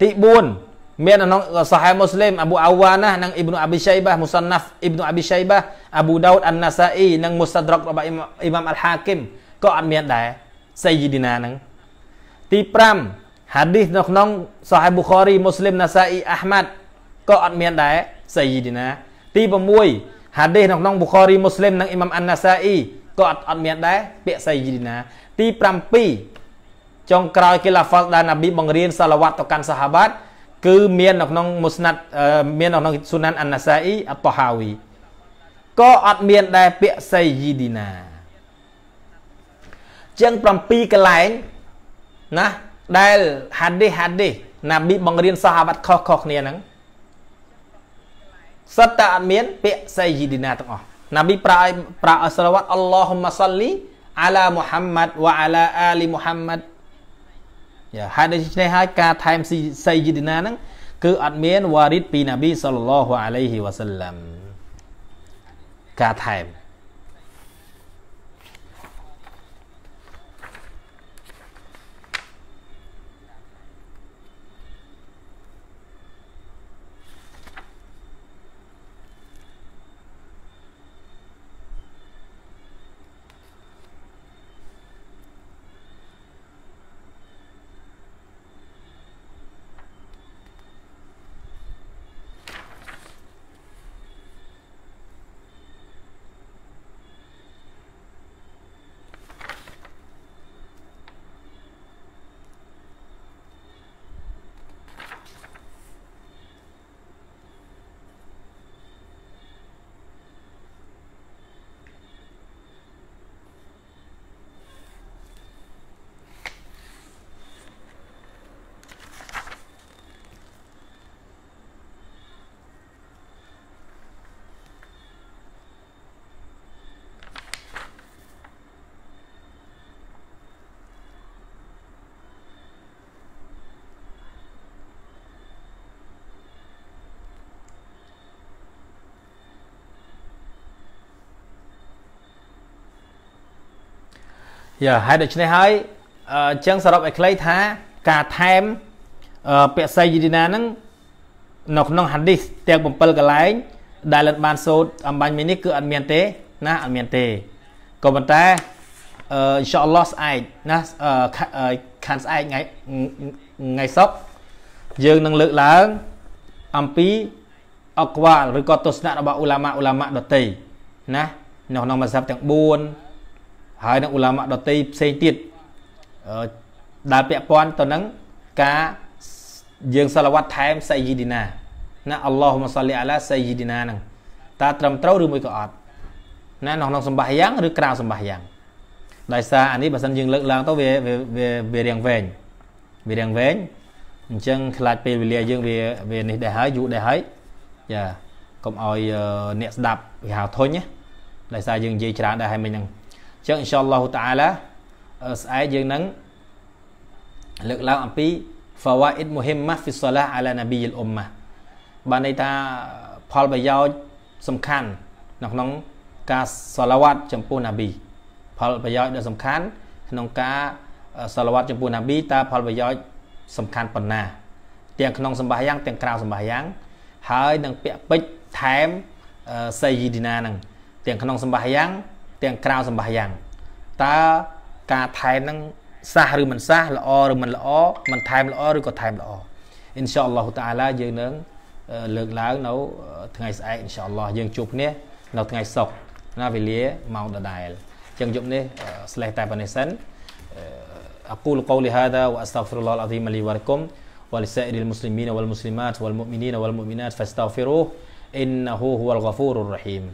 ទី4មានក្នុងសាហែមូស្លីមអាប៊ូអាវ៉ាណានិងអ៊ីប្នុអាប៊ីឆៃបាមុសណាហ្វអ៊ីប្នុអាប៊ីឆៃបាអាប៊ូដាវតអានណាសាអ៊ីនិងមុស្តាដរករបស់អ៊ីម៉ាំអលហាគីមក៏អត់មានដែរសៃយីឌីណាហ្នឹង ទី5ហាឌីសនៅក្នុងសាហែប៊ូខារីមូស្លីមណាសាអ៊ីអាហ្មាត់ក៏អត់មានដែរសៃយីឌីណាទី6ហាឌីសនៅក្នុងប៊ូខារីមូស្លីមនិងអ៊ីម៉ាំអានណាសាអ៊ីក៏អត់អត់មានដែរពាក្យសៃយីឌីណាទី7ចុងក្រោយគេឡាហ្វលដែលណាប៊ីបង្រៀនសាឡាវ៉ាត់ទៅកាន់សាហាបាតគឺមាននៅក្នុងមុស្ណាត់មាននៅក្នុងស៊ូណានអានណាសាអ៊ីអត្តហាវីក៏អត់មានដែរពាក្យសៃយីឌីណាចឹង7កន្លែង ណាដែលហាឌីសហាឌីសណាប៊ីបង្រៀនសាហាបាត់ខុសខុសគ្នាហ្នឹងសិតតែអត់មានពាក្យសៃយីឌីណាទាំងអស់ណាប៊ីប្រើឲ្យប្រើឲ្យសឡាវ៉ាត់អល់ឡោះម៉ាសលីអាឡាមូហាម៉ាត់វ៉ាអាឡាអាលីមូហាម៉ាត់យ៉ាហេតុដូច្នេះហើយការថែមសៃយីឌីណាហ្នឹងគឺអត់មានវ៉ារីតពីណាប៊ីសល្លឡោះអាឡៃហ៊ីវ៉ាសាឡាំការថែម យ៉ាហេតុដូច្នេះហើយអញ្ចឹងសរុបឲ្យខ្លីថាការថែមពាក្យសៃយីឌីណាហ្នឹងនៅក្នុងហាឌីសទាំង7កន្លែងដែលលិនបានសូត្រអំបញ្ញមីនេះគឺអត់មានទេណាអត់មានទេក៏ប៉ុន្តែអឺអ៊ីនសាអល់ឡោះស្អែកណាខានស្អែកថ្ងៃថ្ងៃសុក្រយើងនឹងលើកឡើងអំពីអក្វាលឬក៏ទស្សនៈរបស់អ៊ូឡាម៉ាអ៊ូឡាម៉ាដតីណានៅក្នុងមសាប់ទាំង4 ហើយនឹងអ៊ូឡាម៉ាដតីផ្សេងទៀតដែលពាក់ព័ន្ធទៅនឹងការយើងសាឡវ៉ាត់ថែមសៃយីឌីណាណាអល់ឡោះម៉ាសាលីអាឡាសៃយីឌីណាហ្នឹងតើត្រឹមត្រូវឬមួយក៏អត់ណានៅក្នុងសម្បាយ៉ាងឬក្រៅសម្បាយ៉ាងដោយសារអានេះបើសិនយើងលើកឡើងទៅវាវាវារៀងវែងវារៀងវែងអញ្ចឹងខ្លាចពេលវេលាយើងវាវានេះដែរហើយយូរដែរហើយចាកុំឲ្យអ្នកស្ដាប់វាហៅធុញណាដោយសារយើងនិយាយច្រើនដែរហើយមិញហ្នឹង ចឹងអ៊ីនសាអល់ឡោះតាអាឡាស្អែកយើងនឹងលើកឡើងអំពី fawaid muhimmah fi salah ala nabiyil ummah បានន័យថាផលប្រយោជន៍សំខាន់នៅក្នុងការសាឡាវ៉ាត់ចំពោះណាប៊ីផលប្រយោជន៍ដ៏សំខាន់ក្នុងការសាឡាវ៉ាត់ចំពោះណាប៊ីតើផលប្រយោជន៍សំខាន់ប៉ុណ្ណាទាំងក្នុងសម្បាយ៉ាងទាំងក្រៅសម្បាយ៉ាងហើយនឹងពាក់ពេជ្រថែមសៃយីឌីណានឹងទាំងក្នុងសម្បាយ៉ាង ទាំងក្រៅសម្បាយ៉ាងតើការថែមនឹងសះឬមិនសះល្អឬមិនល្អមិនថែមល្អឬក៏ថែមល្អអ៊ីនសាអល់ឡោះតាអាឡាយើងនឹងលើកឡើងនៅថ្ងៃស្អែកអ៊ីនសាអល់ឡោះយើងជួបគ្នានៅថ្ងៃសុក្រណាវេលាម៉ោងដដែលអញ្ចឹងយប់នេះស្លេះតែប៉ុណ្ណេះសិន أقول قولي هذا وأستغفر الله العظيم لي ولكم ولسائر المسلمين والمسلمات والمؤمنين والمؤمنات فاستغفروه إنه هو الغفور الرحيم